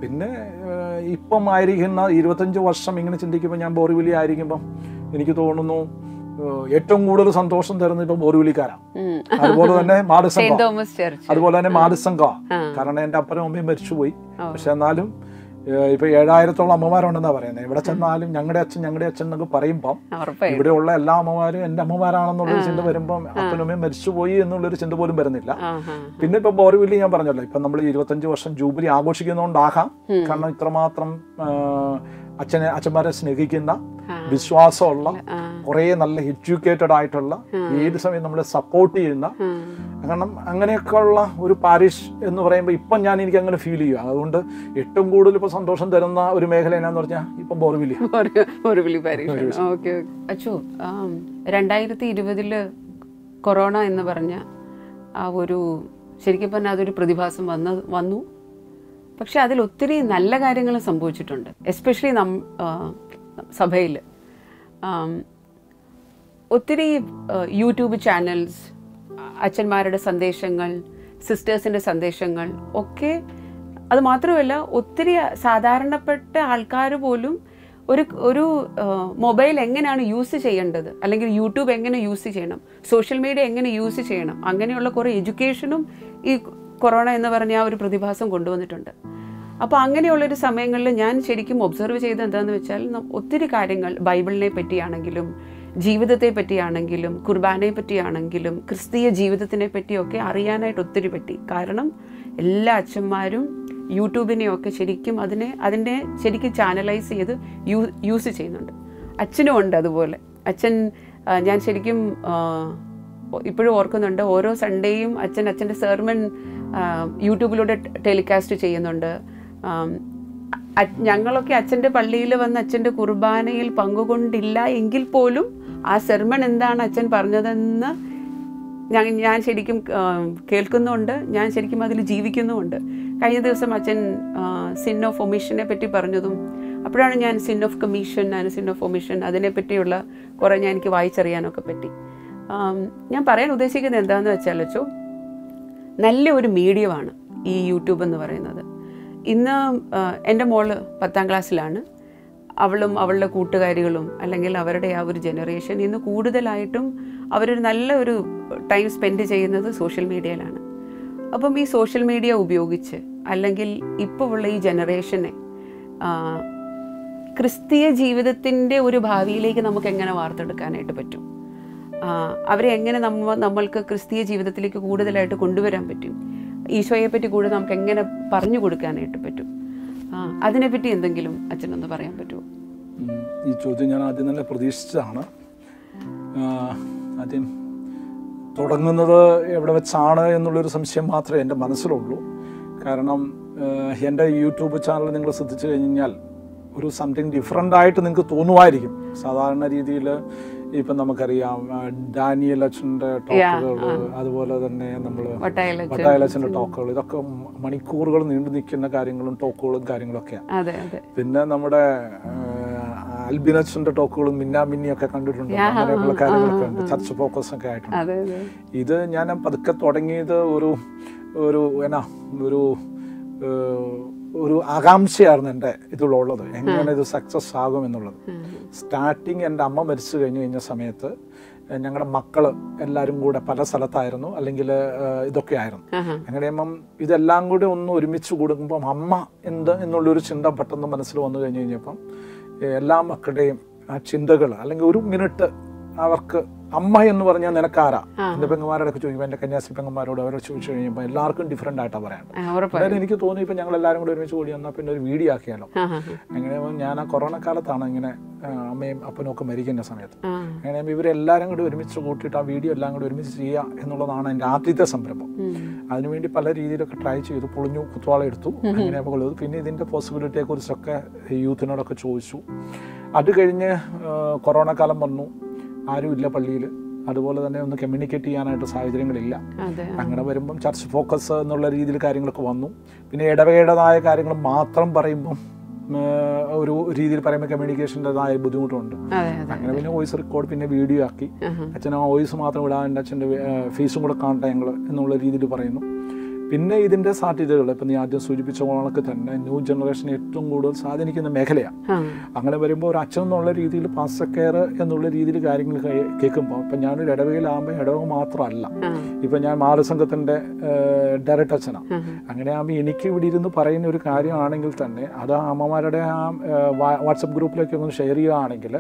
പിന്നെ ഇപ്പം ആയിരിക്കുന്ന ഇരുപത്തഞ്ച് വർഷം ഇങ്ങനെ ചിന്തിക്കുമ്പോൾ ഞാൻ ബോറിവിലി ആയിരിക്കുമ്പം എനിക്ക് തോന്നുന്നു ഏറ്റവും കൂടുതൽ സന്തോഷം തരുന്നത് ഇപ്പം ബോറിവിലിക്കാരാണ്. അതുപോലെ തന്നെ മാതസംഘ അതുപോലെ തന്നെ മാതസംഘ. കാരണം എന്റെ അപ്പനും അമ്മയും മരിച്ചുപോയി. പക്ഷെ എന്നാലും ഇപ്പൊ ഏഴായിരത്തോളം അമ്മമാരുണ്ടെന്നാ പറയുന്നത് ഇവിടെ ചെന്നാലും ഞങ്ങളുടെ അച്ഛൻ ഞങ്ങളുടെ അച്ഛൻ എന്നൊക്കെ പറയുമ്പം ഇവിടെയുള്ള എല്ലാ അമ്മമാരും എന്റെ അമ്മമാരാണെന്നുള്ളൊരു ചിന്ത വരുമ്പം അപ്പനും അമ്മയും മരിച്ചുപോയി എന്നുള്ളൊരു ചിന്ത പോലും വരുന്നില്ല. പിന്നെ ഇപ്പൊ ബോർവില്ലി ഞാൻ പറഞ്ഞല്ലോ ഇപ്പൊ നമ്മൾ ഇരുപത്തഞ്ച് വർഷം ജൂബിലി ആഘോഷിക്കുന്നതുകൊണ്ടാകാം കാരണം ഇത്രമാത്രം അച്ഛനെ അച്ഛന്മാരെ സ്നേഹിക്കുന്ന. വിശ്വാസമുള്ള കുറെ നല്ല എഡ്യൂക്കേറ്റഡ് ആയിട്ടുള്ള ഏത് സമയം നമ്മളെ സപ്പോർട്ട് ചെയ്യുന്ന കാരണം അങ്ങനെയൊക്കെയുള്ള ഒരു പാരിഷ് എന്ന് പറയുമ്പോൾ ഇപ്പം ഞാൻ എനിക്ക് അങ്ങനെ ഫീൽ ചെയ്യുക. അതുകൊണ്ട് ഏറ്റവും കൂടുതൽ ഇപ്പോൾ സന്തോഷം തരുന്ന ഒരു മേഖല എന്നാന്ന് പറഞ്ഞാൽ ഇപ്പം ബോർവില്ലി. ഒരു പാരിഷ് ഓക്കെ അച്ചു രണ്ടായിരത്തി ഇരുപതിൽ കൊറോണ എന്ന് പറഞ്ഞ ആ ഒരു ശരിക്കും പറഞ്ഞാൽ അതൊരു പ്രതിഭാസം വന്ന വന്നു. പക്ഷെ അതിൽ ഒത്തിരി നല്ല കാര്യങ്ങൾ സംഭവിച്ചിട്ടുണ്ട്. എസ്പെഷ്യലി നം സഭയിൽ. ഒത്തിരി യൂട്യൂബ് ചാനൽസ് അച്ഛന്മാരുടെ സന്ദേശങ്ങൾ സിസ്റ്റേഴ്സിന്റെ സന്ദേശങ്ങൾ ഒക്കെ അത് മാത്രമല്ല ഒത്തിരി സാധാരണപ്പെട്ട ആൾക്കാർ പോലും ഒരു ഒരു മൊബൈൽ എങ്ങനെയാണ് യൂസ് ചെയ്യേണ്ടത്? അല്ലെങ്കിൽ യൂട്യൂബ് എങ്ങനെ യൂസ് ചെയ്യണം? സോഷ്യൽ മീഡിയ എങ്ങനെ യൂസ് ചെയ്യണം? അങ്ങനെയുള്ള കുറേ എഡ്യൂക്കേഷനും ഈ കൊറോണ എന്ന് പറഞ്ഞ ആ ഒരു പ്രതിഭാസം കൊണ്ടുവന്നിട്ടുണ്ട്. അപ്പോൾ അങ്ങനെയുള്ളൊരു സമയങ്ങളിൽ ഞാൻ ശരിക്കും ഒബ്സർവ് ചെയ്ത് എന്താണെന്ന് വെച്ചാൽ ഒത്തിരി കാര്യങ്ങൾ ബൈബിളിനെ പറ്റിയാണെങ്കിലും ജീവിതത്തെ പറ്റിയാണെങ്കിലും കുർബാനയെ പറ്റിയാണെങ്കിലും ക്രിസ്തീയ ജീവിതത്തിനെ പറ്റിയൊക്കെ അറിയാനായിട്ട് ഒത്തിരി പറ്റി. കാരണം എല്ലാ അച്ഛന്മാരും യൂട്യൂബിനെയൊക്കെ ശരിക്കും അതിനെ അതിനെ ശരിക്കും ചാനലൈസ് ചെയ്ത് യൂ യൂസ് ചെയ്യുന്നുണ്ട്. അച്ഛനും ഉണ്ട് അതുപോലെ. അച്ഛൻ ഞാൻ ശരിക്കും ഇപ്പോഴും ഓർക്കുന്നുണ്ട് ഓരോ സൺഡേയും അച്ഛൻ അച്ഛന്റെ സെർമൺ യൂട്യൂബിലൂടെ ടെലികാസ്റ്റ് ചെയ്യുന്നുണ്ട്. ഞങ്ങളൊക്കെ അച്ഛന്റെ പള്ളിയിൽ വന്ന് അച്ഛന്റെ കുർബാനയിൽ പങ്കുകൊണ്ടില്ല എങ്കിൽ പോലും ആ സെർമൺ എന്താണ് അച്ഛൻ പറഞ്ഞതെന്ന് ഞാൻ ഞാൻ ശരിക്കും കേൾക്കുന്നുണ്ട്. ഞാൻ ശരിക്കും അതിൽ ജീവിക്കുന്നുമുണ്ട്. കഴിഞ്ഞ ദിവസം അച്ഛൻ സിൻ ഓഫ് ഒമിഷനെ പറ്റി പറഞ്ഞതും അപ്പോഴാണ് ഞാൻ sin of commission and sin of omission അതിനെപ്പറ്റിയുള്ള കുറേ ഞാൻ എനിക്ക് വായിച്ചറിയാനൊക്കെ പറ്റി. ഞാൻ പറയാൻ ഉദ്ദേശിക്കുന്നത് എന്താണെന്ന് വെച്ചാൽ വെച്ചോ നല്ല ഒരു മീഡിയമാണ് ഈ യൂട്യൂബ് എന്ന് പറയുന്നത്. ഇന്ന് എന്റെ മോൾ പത്താം ക്ലാസ്സിലാണ്. അവളും അവളുടെ കൂട്ടുകാരികളും അല്ലെങ്കിൽ അവരുടെ ആ ഒരു ജനറേഷൻ ഇന്ന് കൂടുതലായിട്ടും അവരൊരു നല്ല ഒരു ടൈം സ്പെൻഡ് ചെയ്യുന്നത് സോഷ്യൽ മീഡിയയിലാണ് അപ്പം ഈ സോഷ്യൽ മീഡിയ ഉപയോഗിച്ച് അല്ലെങ്കിൽ ഇപ്പോൾ ഉള്ള ഈ ജനറേഷനെ ക്രിസ്തീയ ജീവിതത്തിന്റെ ഒരു ഭാവിയിലേക്ക് നമുക്ക് എങ്ങനെ വാർത്തെടുക്കാനായിട്ട് പറ്റും? അവരെ എങ്ങനെ നമ്മൾ നമ്മൾക്ക് ക്രിസ്തീയ ജീവിതത്തിലേക്ക് കൂടുതലായിട്ട് കൊണ്ടുവരാൻ പറ്റും? ഈശോയെ പറ്റി കൂടെ നമുക്ക് എങ്ങനെ പറഞ്ഞു കൊടുക്കാനായിട്ട് പറ്റും? ആ, അതിനെപ്പറ്റി എന്തെങ്കിലും അച്ഛനൊന്ന് പറയാൻ പറ്റുമോ? ഈ ചോദ്യം ഞാൻ ആദ്യം തന്നെ പ്രതീക്ഷിച്ചതാണ്. ആദ്യം തുടങ്ങുന്നത് എവിടെ വെച്ചാണ് എന്നുള്ളൊരു സംശയം മാത്രമേ എന്റെ മനസ്സിലുള്ളൂ. കാരണം എന്റെ യൂട്യൂബ് ചാനൽ നിങ്ങൾ ശ്രദ്ധിച്ചു കഴിഞ്ഞാൽ ഒരു സംതിങ് ഡിഫറെന്റ് ആയിട്ട് നിങ്ങൾക്ക് തോന്നുമായിരിക്കും. സാധാരണ രീതിയിൽ ഇപ്പം നമുക്കറിയാം ഡാനിയൽ അച്ഛന്റെ ടോക്കുകൾ അതുപോലെ തന്നെ നമ്മൾ വട്ടായലച്ഛന്റെ ടോക്കുകൾ ഇതൊക്കെ മണിക്കൂറുകൾ നീണ്ടു നിൽക്കുന്ന കാര്യങ്ങളും ടോക്കുകളും കാര്യങ്ങളൊക്കെയാണ്. പിന്നെ നമ്മുടെ അൽബിനച്ചിന്റെ ടോക്കുകളും മിന്നാ മിന്നിയൊക്കെ കണ്ടിട്ടുണ്ട്. അങ്ങനെയുള്ള കാര്യങ്ങളൊക്കെ ഉണ്ട്. ചർച്ച് ഫോക്കസ് ഒക്കെ ആയിട്ടുണ്ട്. ഇത് ഞാൻ പതുക്കെ തുടങ്ങിയത് ഒരു ഒരു എന്നാ ഒരു ഒരു ആകാംക്ഷയായിരുന്നു എന്റെ ഇതിലുള്ളത് എങ്ങനെ ഇത് സക്സസ് ആകും എന്നുള്ളത്. സ്റ്റാർട്ടിങ് എന്റെ അമ്മ മരിച്ചു കഴിഞ്ഞു കഴിഞ്ഞ സമയത്ത് ഞങ്ങളുടെ മക്കൾ എല്ലാവരും കൂടെ പല സ്ഥലത്തായിരുന്നു അല്ലെങ്കിൽ ഇതൊക്കെ ആയിരുന്നു. അങ്ങനെ അമ്മ ഇതെല്ലാം കൂടെ ഒന്ന് ഒരുമിച്ച് കൊടുക്കുമ്പം അമ്മ എന്ത് എന്നുള്ളൊരു ചിന്ത പെട്ടെന്ന് മനസ്സിൽ വന്നു കഴിഞ്ഞ് കഴിഞ്ഞപ്പം എല്ലാ മക്കളുടെയും ആ ചിന്തകൾ അല്ലെങ്കിൽ ഒരു മിനിറ്റ് അവർക്ക് അമ്മ എന്ന് പറഞ്ഞാൽ നിനക്കാരാ? എന്റെ പെങ്ങുമാരോടൊക്കെ പെങ്ങന്മാരോടൊക്കെ ചോദിക്കുമ്പോൾ എന്റെ കന്യാസ്ത്രീ പെങ്ങന്മാരോട് അവരോട് ചോദിച്ചു കഴിഞ്ഞപ്പോൾ എല്ലാവർക്കും ഡിഫറെന്റ് ആയിട്ടാണ് പറയാൻ എനിക്ക് തോന്നി ഇപ്പൊ ഞങ്ങൾ എല്ലാവരും കൂടി ഒരുമിച്ച് കൂടി വന്നാൽ പിന്നെ ഒരു വീഡിയോ ആക്കിയാലോ അങ്ങനെ ഞാൻ ആ കൊറോണ കാലത്താണ് ഇങ്ങനെ അമ്മയും അപ്പനും ഒക്കെ മരിക്കുന്ന സമയത്ത്. അങ്ങനെ ഇവരെല്ലാവരും കൂടി ഒരുമിച്ച് കൂട്ടിയിട്ട് ആ വീഡിയോ എല്ലാം കൂടി ഒരുമിച്ച് ചെയ്യുക എന്നുള്ളതാണ് എന്റെ ആദ്യത്തെ സംരംഭം. അതിനുവേണ്ടി പല രീതിയിലൊക്കെ ട്രൈ ചെയ്തു പൊളിഞ്ഞു കുത്തുവാള എടുത്തു. അങ്ങനെ ഉള്ളത്. പിന്നെ ഇതിന്റെ പോസിബിലിറ്റിയെ കുറിച്ചൊക്കെ യൂത്തിനോടൊക്കെ ചോദിച്ചു. അത് കഴിഞ്ഞ് കൊറോണ കാലം വന്നു. ആരുമില്ല പള്ളിയിൽ അതുപോലെ തന്നെ ഒന്ന് കമ്മ്യൂണിക്കേറ്റ് ചെയ്യാനായിട്ട് സാഹചര്യങ്ങളില്ല. അങ്ങനെ വരുമ്പം ചർച്ച് ഫോക്കസ് എന്നുള്ള രീതിയിൽ കാര്യങ്ങളൊക്കെ വന്നു. പിന്നെ ഇടവേടതായ കാര്യങ്ങൾ മാത്രം പറയുമ്പം ഒരു രീതിയിൽ പറയുമ്പോൾ കമ്മ്യൂണിക്കേഷന്റെതായ ബുദ്ധിമുട്ടുണ്ട്. അങ്ങനെ പിന്നെ വോയിസ് റെക്കോർഡ് പിന്നെ വീഡിയോ ആക്കി. അച്ഛൻ ആ വോയിസ് മാത്രം ഇടാൻ അച്ഛന്റെ ഫീസും കൂടെ കാണട്ടെ ഞങ്ങൾ എന്നുള്ള രീതിയിൽ പറയുന്നു. പിന്നെ ഇതിന്റെ സാധ്യതകൾ ഇപ്പം നീ ആദ്യം സൂചിപ്പിച്ച കണക്ക് തന്നെ ന്യൂ ജനറേഷൻ ഏറ്റവും കൂടുതൽ സ്വാധീനിക്കുന്ന മേഖലയാണ് അങ്ങനെ വരുമ്പോൾ ഒരു അച്ഛൻ എന്നുള്ള രീതിയിൽ പാസ്റ്റർ കെയർ എന്നുള്ള രീതിയിൽ കാര്യങ്ങൾ കേൾക്കുമ്പോൾ ഇപ്പം ഞാനൊരു ഇടവകയിലാകുമ്പോൾ ഇടവക മാത്രമല്ല. ഇപ്പൊ ഞാൻ മാതൃസംഘത്തിന്റെ ഡയറക്ടർ അച്ഛനാണ് അങ്ങനെ ആകുമ്പോൾ എനിക്ക് ഇവിടെ ഇരുന്ന് പറയുന്ന ഒരു കാര്യമാണെങ്കിൽ തന്നെ അത് അമ്മമാരുടെ ആ വാട്സപ്പ് ഗ്രൂപ്പിലേക്ക് ഒന്ന് ഷെയർ ചെയ്യുകയാണെങ്കിൽ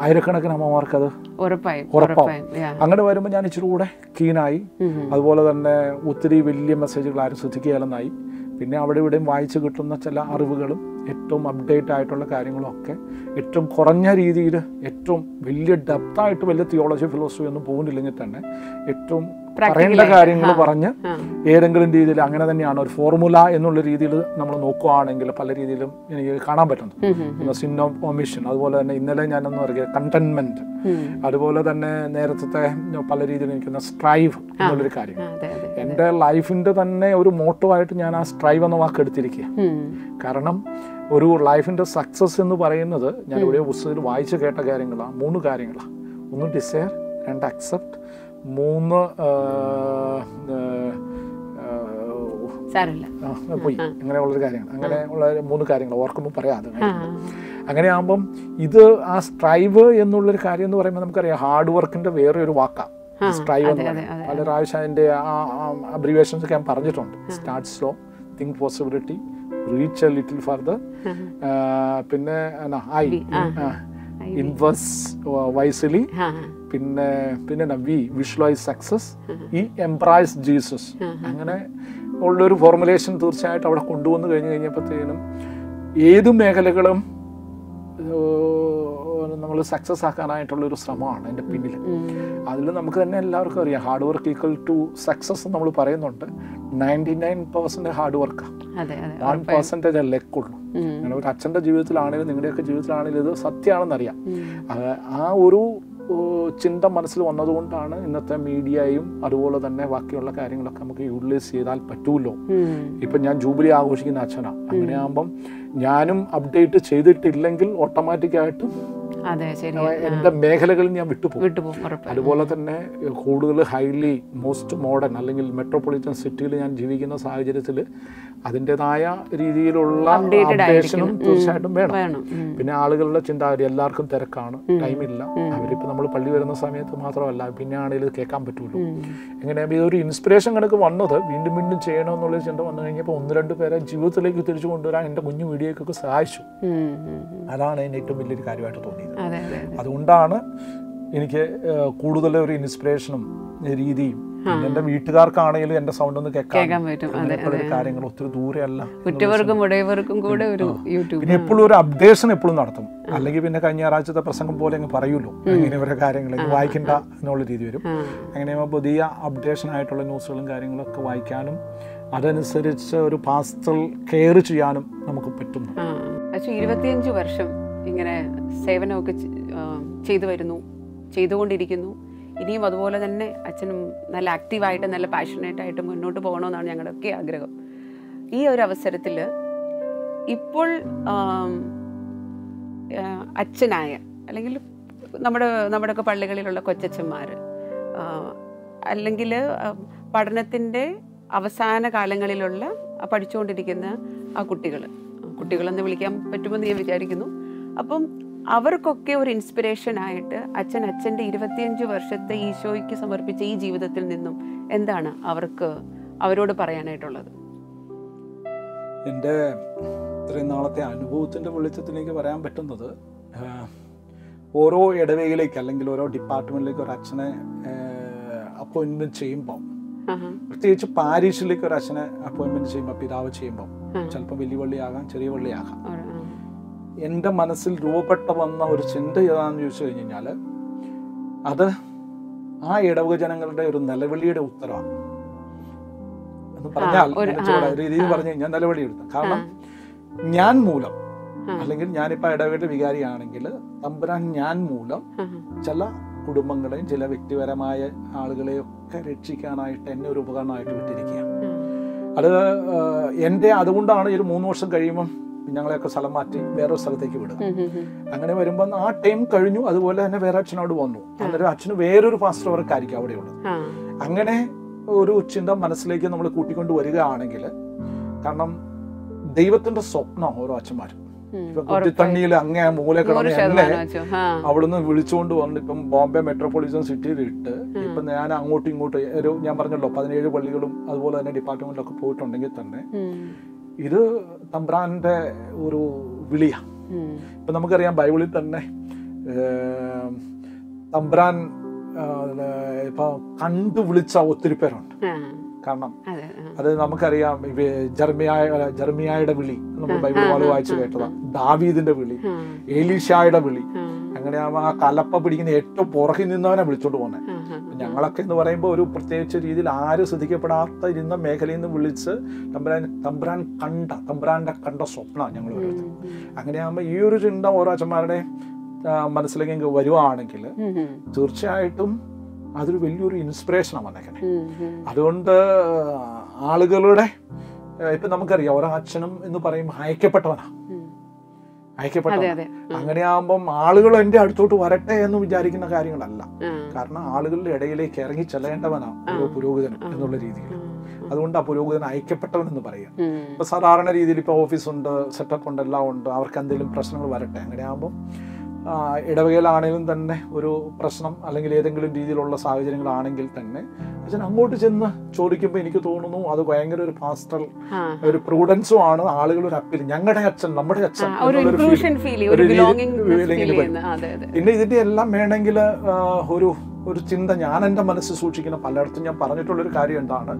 ആയിരക്കണക്കിന് അമ്മമാർക്കത് അത് ഉറപ്പാവും. ഉറപ്പായും. അങ്ങനെ വരുമ്പോൾ ഞാൻ ഇച്ചിരി കൂടെ കീനായി. അതുപോലെ തന്നെ ഒത്തിരി വലിയ മെസ്സേജുകൾ ആരും ശ്രദ്ധിക്കുകയില്ലെന്നായി പിന്നെ അവിടെ ഇവിടെയും വായിച്ചു കിട്ടുന്ന ചില അറിവുകളും ഏറ്റവും അപ്ഡേറ്റ് ആയിട്ടുള്ള കാര്യങ്ങളും ഒക്കെ ഏറ്റവും കുറഞ്ഞ രീതിയിൽ ഏറ്റവും വലിയ ഡെപ്തായിട്ട് വലിയ തിയോളജി ഫിലോസഫി ഒന്നും പോകുന്നില്ലെങ്കിൽ തന്നെ ഏറ്റവും പറയേണ്ട. കാര്യങ്ങൾ. പറഞ്ഞ് ഏതെങ്കിലും രീതിയിൽ അങ്ങനെ തന്നെയാണ് ഒരു ഫോർമുല എന്നുള്ള രീതിയിൽ നമ്മൾ നോക്കുകയാണെങ്കിൽ പല രീതിയിലും എനിക്ക് കാണാൻ പറ്റുന്നു സിന്നോ ഒമിഷൻ അതുപോലെ തന്നെ ഇന്നലെ ഞാനൊന്ന് പറയുക കണ്ടൻമെന്റ്. അതുപോലെ തന്നെ നേരത്തെ പല രീതിയിൽ എനിക്കുന്ന സ്ട്രൈവ് എന്നുള്ളൊരു കാര്യം. എന്റെ എന്റെ ലൈഫിന്റെ തന്നെ ഒരു മോട്ടോ ആയിട്ട് ഞാൻ ആ സ്ട്രൈവ് എന്ന വാക്ക് എടുത്തിരിക്കുക. കാരണം ഒരു ലൈഫിന്റെ സക്സസ് എന്ന് പറയുന്നത് ഞാൻ ഒരേ പുസ്തകത്തിൽ വായിച്ചു കേട്ട കാര്യങ്ങളാണ് മൂന്ന് കാര്യങ്ങളാണ് ഒന്ന് ഡിസയർ രണ്ട് അക്സെപ്റ്റ് മൂന്ന് പോയി. അങ്ങനെയുള്ളൊരു കാര്യങ്ങൾ. അങ്ങനെ ഉള്ള മൂന്ന് കാര്യങ്ങൾ ഓർക്കുമ്പോൾ പറയാം അങ്ങനെ ആകുമ്പം ഇത് ആ സ്ട്രൈവ് എന്നുള്ളൊരു കാര്യം എന്ന് പറയുമ്പോൾ നമുക്കറിയാം ഹാർഡ് വർക്കിന്റെ വേറെ ഒരു വാക്കാണ് സ്ട്രൈവ് എന്ന് പറയുന്നത്. പല പ്രാവശ്യം അതിന്റെ ആ അബ്രിവേഷൻസ് ഒക്കെ ഞാൻ പറഞ്ഞിട്ടുണ്ട്. Start slow think possibility reach a little further പിന്നെ ഐ ഇൻവേഴ്സ് വൈസലി. പിന്നെ പിന്നെ വി വിഷ്വലൈസ് സക്സസ് ഈ എംപ്രൈസ് ജീസസ് അങ്ങനെ ഉള്ളൊരു ഫോർമുലേഷൻ തീർച്ചയായിട്ടും അവിടെ കൊണ്ടുവന്ന് കഴിഞ്ഞ് കഴിഞ്ഞപ്പോഴത്തേനും ഏത് മേഖലകളും നമ്മൾ സക്സസ് ആക്കാനായിട്ടുള്ള ഒരു ശ്രമമാണ് എന്റെ പിന്നിൽ. അതിൽ നമുക്ക് തന്നെ എല്ലാവർക്കും അറിയാം. Hard work equal to success നമ്മൾ പറയുന്നുണ്ട്. നയന്റി നയൻ പെർസെന്റ് ഹാർഡ് വർക്കാണ് വൺ പെർസെന്റേജ് ലെക്കുള്ളൂ ഒരു അച്ഛന്റെ ജീവിതത്തിലാണെങ്കിലും നിങ്ങളുടെയൊക്കെ ജീവിതത്തിലാണെങ്കിലും ഇത് സത്യമാണെന്നറിയാം. ആ ഒരു ചിന്ത മനസ്സിൽ വന്നതുകൊണ്ടാണ് ഇന്നത്തെ മീഡിയയും അതുപോലെ തന്നെ ബാക്കിയുള്ള കാര്യങ്ങളൊക്കെ നമുക്ക് യൂട്ടിലൈസ് ചെയ്താൽ പറ്റുമല്ലോ ഇപ്പൊ ഇപ്പം ഞാൻ ജൂബിലി ആഘോഷിക്കുന്ന അച്ഛനാണ് അങ്ങനെയാകുമ്പം ഞാനും അപ്ഡേറ്റ് ചെയ്തിട്ടില്ലെങ്കിൽ ഓട്ടോമാറ്റിക്കായിട്ടും എന്റെ മേഖലകളിൽ ഞാൻ വിട്ടുപോകും. അതുപോലെ തന്നെ കൂടുതൽ ഹൈലി മോസ്റ്റ് മോഡേൺ അല്ലെങ്കിൽ മെട്രോപൊളിറ്റൻ സിറ്റിയിൽ ഞാൻ ജീവിക്കുന്ന സാഹചര്യത്തിൽ അതിന്റെതായ രീതിയിലുള്ള അപ്ഡേഷനും. തീർച്ചയായിട്ടും വേണം. പിന്നെ ആളുകളുടെ ചിന്താഗതി എല്ലാവർക്കും തിരക്കാണ്. ടൈമില്ല. അവരിപ്പോൾ നമ്മൾ പള്ളി വരുന്ന സമയത്ത് മാത്രമല്ല പിന്നെ ആണെങ്കിലും കേൾക്കാൻ പറ്റുള്ളൂ ഉം. എങ്ങനെ ഇതൊരു ഇൻസ്പിറേഷൻ കണക്ക് വന്നത് വീണ്ടും വീണ്ടും ചെയ്യണമെന്നുള്ള ചിന്ത വന്നു കഴിഞ്ഞപ്പോൾ ഒന്ന് രണ്ട് പേരെ ജീവിതത്തിലേക്ക് തിരിച്ചു കൊണ്ടുവരാൻ എന്റെ കുഞ്ഞു വീഡിയോക്കൊക്കെ സഹായിച്ചു. അതാണ് എന്റെ ഏറ്റവും വലിയൊരു കാര്യമായിട്ട് തോന്നിയത്. അതുകൊണ്ടാണ് എനിക്ക് കൂടുതൽ ഒരു ഇൻസ്പിറേഷനും രീതിയും. എന്റെ വീട്ടുകാർക്കാണെങ്കിലും എന്റെ സൗണ്ട് ഒന്ന് കേൾക്കാൻ പറ്റും. കാര്യങ്ങൾ ഒത്തിരി ദൂരെയല്ല. ഉറ്റവർക്കും ഉടയവർക്കും കൂടെ ഒരു യൂട്യൂബ്. പിന്നെ എപ്പോഴും ഒരു അപ്ഡേഷൻ എപ്പോഴും നടത്തും. അല്ലെങ്കിൽ പിന്നെ കഴിഞ്ഞ ഞായറാഴ്ചത്തെ പ്രസംഗം പോലെ അങ്ങ് പറയുമല്ലോ. ഇങ്ങനെ ഓരോ കാര്യങ്ങൾ വായിക്കണ്ട എന്നുള്ള രീതി വരും. അങ്ങനെ പുതിയ അപ്ഡേഷൻ ആയിട്ടുള്ള ന്യൂസുകളും കാര്യങ്ങളൊക്കെ വായിക്കാനും അതനുസരിച്ച് ഒരു പാസ്റ്റൽ കെയർ ചെയ്യാനും നമുക്ക് പറ്റുന്നു. ഇരുപത്തിയഞ്ച് വർഷം ഇങ്ങനെ സേവനമൊക്കെ ചെയ്തു വരുന്നു ചെയ്തുകൊണ്ടിരിക്കുന്നു. ഇനിയും അതുപോലെ തന്നെ അച്ഛനും നല്ല ആക്റ്റീവായിട്ട് നല്ല പാഷനേറ്റ് ആയിട്ട് മുന്നോട്ട് പോകണമെന്നാണ് ഞങ്ങളുടെ ഒക്കെ ആഗ്രഹം. ഈ ഒരു അവസരത്തിൽ ഇപ്പോൾ അച്ഛനായ അല്ലെങ്കിൽ നമ്മുടെ നമ്മുടെയൊക്കെ പള്ളികളിലുള്ള കൊച്ചച്ഛന്മാർ അല്ലെങ്കിൽ പഠനത്തിന്റെ അവസാന കാലങ്ങളിലുള്ള പഠിച്ചുകൊണ്ടിരിക്കുന്ന ആ കുട്ടികൾ കുട്ടികളെന്ന് വിളിക്കാൻ പറ്റുമെന്ന് ഞാൻ വിചാരിക്കുന്നു. അപ്പം അവർക്കൊക്കെ ഒരു ഇൻസ്പിറേഷൻ ആയിട്ട് അച്ഛൻ അച്ഛന്റെ ഇരുപത്തിയഞ്ച് വർഷത്തെ ഈശോയ്ക്ക് സമർപ്പിച്ച ഈ ജീവിതത്തിൽ നിന്നും എന്താണ് അവർക്ക് അവരോട് പറയാനായിട്ടുള്ളത് എന്റെ ഇത്രയും നാളത്തെ അനുഭവത്തിന്റെ വെളിച്ചത്തിലേക്ക് പറയാൻ പറ്റുന്നത് ഓരോ ഇടവേയിലേക്ക് അല്ലെങ്കിൽ ഓരോ ഡിപ്പാർട്ട്മെന്റിലേക്ക് ഒരു അച്ഛനെ അപ്പോയിന്റ്മെന്റ് ചെയ്യുമ്പോൾ. പ്രത്യേകിച്ച് പാരീഷിലേക്ക് ഒരു അച്ഛനെ അപ്പോയിന്റ്മെന്റ് ചെയ്യുമ്പോൾ പിതാവ് ചെയ്യുമ്പോൾ. ചിലപ്പോൾ വലിയ വള്ളിയാകാം ചെറിയ ആ. എന്റെ മനസ്സിൽ രൂപപ്പെട്ട വന്ന ഒരു ചിന്ത ഏതാണെന്ന് ചോദിച്ചു കഴിഞ്ഞ് കഴിഞ്ഞാൽ അത് ആ ഇടവക ജനങ്ങളുടെ ഒരു നിലവിളിയുടെ ഉത്തരവാണ് എന്ന് പറഞ്ഞാൽ രീതിയിൽ. പറഞ്ഞു കഴിഞ്ഞാൽ നിലവിളി എടുത്തു കാരണം ഞാൻ മൂലം. അല്ലെങ്കിൽ ഞാനിപ്പോൾ ഇടവകയുടെ വികാരിയാണെങ്കിൽ തമ്പുരാൻ ഞാൻ മൂലം ചില കുടുംബങ്ങളെയും ചില വ്യക്തിപരമായ ആളുകളെയും ഒക്കെ രക്ഷിക്കാനായിട്ട് എന്നെ ഒരു ഉപകരണമായിട്ട് വിട്ടിരിക്കുക. അത് എന്റെ അതുകൊണ്ടാണ് ഒരു മൂന്ന് വർഷം കഴിയുമ്പം ഞങ്ങളെയൊക്കെ സ്ഥലം മാറ്റി വേറൊരു സ്ഥലത്തേക്ക് വിടുക. അങ്ങനെ വരുമ്പോൾ ആ ടൈം കഴിഞ്ഞു അതുപോലെ തന്നെ വേറെ അച്ഛനോട് വന്നു അന്നേരം അച്ഛന് വേറൊരു പാസ്റ്റർ വർക്കായിരിക്കും അവിടെയുള്ളത്. അങ്ങനെ ഒരു ചിന്ത മനസ്സിലേക്ക് നമ്മൾ കൂട്ടിക്കൊണ്ട് വരികയാണെങ്കിൽ കാരണം ദൈവത്തിന്റെ സ്വപ്നം ഓരോ അച്ഛന്മാരും. ഇപ്പൊ. കുട്ടിത്തണ്ണിയിൽ അങ്ങേ മൂല കിടന്ന് എന്നെ അവിടുന്ന് വിളിച്ചുകൊണ്ട് വന്ന് ഇപ്പം ബോംബെ മെട്രോപൊളിറ്റൻ സിറ്റിയിൽ ഇട്ട് ഇപ്പൊ ഞാൻ അങ്ങോട്ടും ഇങ്ങോട്ടും ഒരു ഞാൻ പറഞ്ഞല്ലോ പതിനേഴ് പള്ളികളും അതുപോലെ തന്നെ ഡിപ്പാർട്ട്മെന്റിലൊക്കെ പോയിട്ടുണ്ടെങ്കിൽ തന്നെ. ഇത് തമ്പ്രാന്റെ ഒരു വിളിയാണ്. ഇപ്പം നമുക്കറിയാം ബൈബിളിൽ തന്നെ തമ്പ്രാൻ ഇപ്പൊ കണ്ടു വിളിച്ച ഒത്തിരി പേരുണ്ട് കാരണം അതെ നമുക്കറിയാം ജർമിയായ ജർമിയായുടെ വിളി നമ്മൾ ബൈബിൾ വാൾ വായിച്ചു കേട്ടതാ ദാവീദിന്റെ വിളി. ഏലീഷായുടെ വിളി ആ. ആ കലപ്പ പിടിക്കുന്ന ഏറ്റവും പുറകിൽ നിന്നവനെ വിളിച്ചോണ്ട് പോന്നെ. ഞങ്ങളൊക്കെ എന്ന് പറയുമ്പോൾ ഒരു പ്രത്യേകിച്ച രീതിയിൽ ആരും ശ്രദ്ധിക്കപ്പെടാത്ത ഇരുന്ന മേഖലയിൽ നിന്ന് വിളിച്ച് തമ്പുരാൻ തമ്പുരാൻ കണ്ട തമ്പുരാന്റെ കണ്ട സ്വപ്നമാണ് ഞങ്ങൾ ഓരോരുത്തർ അങ്ങനെയാകുമ്പോൾ ഈ ഒരു ചിന്ത ഓരോ അച്ഛന്മാരുടെ മനസ്സിലേക്ക് വരുവാണെങ്കിൽ. തീർച്ചയായിട്ടും അതൊരു വലിയൊരു ഇൻസ്പിറേഷനാണ് വന്നേക്കണേ. അതുകൊണ്ട് ആളുകളുടെ ഇപ്പം നമുക്കറിയാം ഓരോ അച്ഛനും എന്ന് പറയുമ്പോൾ അയക്കപ്പെട്ടവനാ. ഉം. അങ്ങനെ അങ്ങനെയാകുമ്പം ആളുകൾ എന്റെ അടുത്തോട്ട് വരട്ടെ എന്ന് വിചാരിക്കുന്ന കാര്യങ്ങളല്ല. കാരണം ആളുകളുടെ ഇടയിലേക്ക് ഇറങ്ങി ചെല്ലേണ്ടവനാണ് ഓരോ പുരോഹിതനും എന്നുള്ള രീതിയിൽ. അതുകൊണ്ട് ആ പുരോഹിതൻ അയക്കപ്പെട്ടവൻ എന്ന് പറയുക. ഇപ്പൊ സാധാരണ രീതിയിൽ ഇപ്പൊ ഓഫീസുണ്ട് സെറ്റപ്പ് ഉണ്ട് എല്ലാം ഉണ്ട്. അവർക്ക് എന്തെങ്കിലും പ്രശ്നങ്ങൾ വരട്ടെ. അങ്ങനെ അങ്ങനെയാകുമ്പോൾ ഇടവകയിലാണെങ്കിലും തന്നെ ഒരു പ്രശ്നം അല്ലെങ്കിൽ ഏതെങ്കിലും രീതിയിലുള്ള സാഹചര്യങ്ങളാണെങ്കിൽ തന്നെ അച്ഛൻ അങ്ങോട്ട് ചെന്ന് ചോദിക്കുമ്പോൾ എനിക്ക് തോന്നുന്നു അത് ഭയങ്കര ഒരു പാസ്റ്റൽ ഒരു പ്രൂഡൻസും ആണ് ആളുകൾ ഒരു അപ്പീൽ ഞങ്ങളുടെ അച്ഛൻ നമ്മുടെ അച്ഛൻ പിന്നെ ഇതിന്റെ എല്ലാം വേണമെങ്കിൽ ഒരു ഒരു ചിന്ത ഞാൻ എന്റെ മനസ്സിൽ സൂക്ഷിക്കുന്ന പലയിടത്തും ഞാൻ പറഞ്ഞിട്ടുള്ളൊരു കാര്യം എന്താണ്?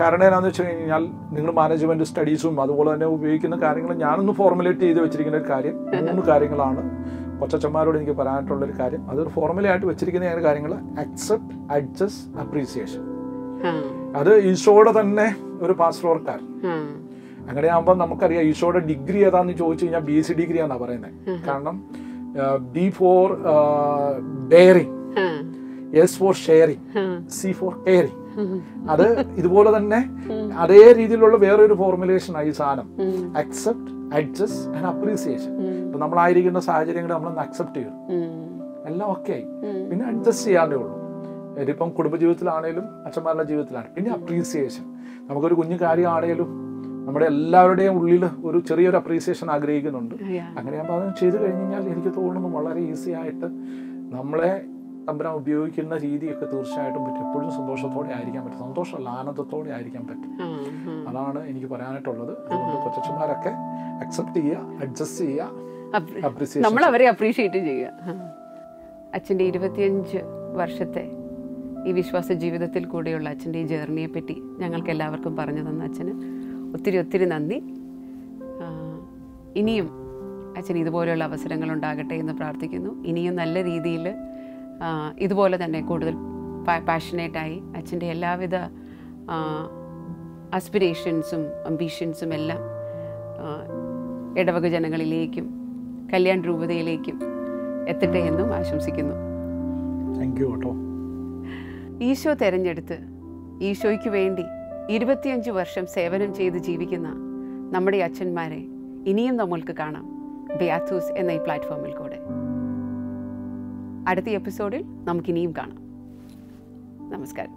കാരണം എന്നാന്ന് വെച്ച് കഴിഞ്ഞാൽ നിങ്ങൾ മാനേജ്മെന്റ് സ്റ്റഡീസും അതുപോലെ തന്നെ ഉപയോഗിക്കുന്ന കാര്യങ്ങൾ ഞാനൊന്ന് ഫോർമുലേറ്റ് ചെയ്ത് വെച്ചിരിക്കുന്ന ഒരു കാര്യം മൂന്ന് കാര്യങ്ങളാണ്. കൊച്ചച്ചന്മാരോട് എനിക്ക് പറയാനായിട്ടുള്ള ഒരു കാര്യം അതൊരു ഫോർമുലയായിട്ട് വെച്ചിരിക്കുന്ന കാര്യങ്ങൾ അക്സെപ്റ്റ് അഡ്ജസ്റ്റ് അപ്രീസിയേഷൻ. അത് ഈശോയുടെ തന്നെ ഒരു പാസ്റ്റർ വർക്കാർ ആ. അങ്ങനെയാകുമ്പോൾ നമുക്കറിയാം ഈശോയുടെ ഡിഗ്രി ഏതാന്ന് ചോദിച്ചു കഴിഞ്ഞാൽ ബി എസ് സി ഡിഗ്രി ആണെന്നാണ് പറയുന്നത് കാരണം B for bearing. S for sharing. C for caring. അത് ഇതുപോലെ തന്നെ അതേ രീതിയിലുള്ള വേറൊരു ഫോർമുലേഷൻ ആയി സാധനം. Accept adjust and appreciation. ഇപ്പൊ നമ്മളായിരിക്കുന്ന സാഹചര്യങ്ങൾ നമ്മളൊന്ന് അക്സെപ്റ്റ് ചെയ്യും എല്ലാം ഓക്കെ ആയി. പിന്നെ അഡ്ജസ്റ്റ് ചെയ്യാനേ ഉള്ളൂ. ഇതിപ്പം കുടുംബജീവിതത്തിലാണേലും അച്ഛന്മാരുടെ ജീവിതത്തിലാണെങ്കിലും പിന്നെ അപ്രീസിയേഷൻ നമുക്കൊരു കുഞ്ഞു കാര്യമാണേലും നമ്മുടെ എല്ലാവരുടെയും ഉള്ളിൽ ഒരു ചെറിയൊരു അപ്രീസിയേഷൻ ആഗ്രഹിക്കുന്നുണ്ട്. അങ്ങനെ ഞാൻ അത് ചെയ്തു കഴിഞ്ഞ് കഴിഞ്ഞാൽ എനിക്ക് തോന്നുന്നു വളരെ ഈസി ആയിട്ട് നമ്മളെ തമ്പുരാൻ ഉപയോഗിക്കുന്ന രീതിയൊക്കെ തീർച്ചയായിട്ടും പറ്റും. എപ്പോഴും സന്തോഷത്തോടെ ആയിരിക്കാൻ പറ്റും. സന്തോഷമല്ല ആനന്ദത്തോടെ ആയിരിക്കാൻ പറ്റും. അതാണ് എനിക്ക് പറയാനായിട്ടുള്ളത്. അതുകൊണ്ട് കൊച്ചന്മാരൊക്കെ അക്സെപ്റ്റ് ചെയ്യുക അഡ്ജസ്റ്റ് ചെയ്യുക. നമ്മൾ അവരെ അപ്രീഷിയേറ്റ് ചെയ്യുക. അച്ഛന്റെ ഇരുപത്തിയഞ്ച് വർഷത്തെ ഈ വിശ്വാസ ജീവിതത്തിൽ കൂടെയുള്ള അച്ഛന്റെ ഈ ജേർണിയെ പറ്റി ഞങ്ങൾക്ക് എല്ലാവർക്കും പറഞ്ഞു തന്ന അച്ഛന് ഒത്തിരി ഒത്തിരി നന്ദി. ഇനിയും അച്ഛൻ ഇതുപോലെയുള്ള അവസരങ്ങൾ ഉണ്ടാകട്ടെ എന്ന് പ്രാർത്ഥിക്കുന്നു. ഇനിയും നല്ല രീതിയിൽ ഇതുപോലെ തന്നെ കൂടുതൽ പാഷനേറ്റായി അച്ഛന്റെ എല്ലാവിധ അസ്പിരേഷൻസും അംബീഷൻസും എല്ലാം ഇടവക ജനങ്ങളിലേക്കും കല്യാൺ രൂപതയിലേക്കും എത്തട്ടെ എന്നും ആശംസിക്കുന്നു. താങ്ക് യു കേട്ടോ ഈശോ തെരഞ്ഞെടുത്ത് ഈശോയ്ക്ക് വേണ്ടി ഇരുപത്തിയഞ്ച് വർഷം സേവനം ചെയ്ത് ജീവിക്കുന്ന നമ്മുടെ അച്ഛന്മാരെ ഇനിയും നമ്മൾക്ക് കാണാം. ബിയാത്തൂസ് എന്ന ഈ പ്ലാറ്റ്ഫോമിൽ കൂടെ. അടുത്ത എപ്പിസോഡിൽ നമുക്കിനിയും കാണാം. നമസ്കാരം.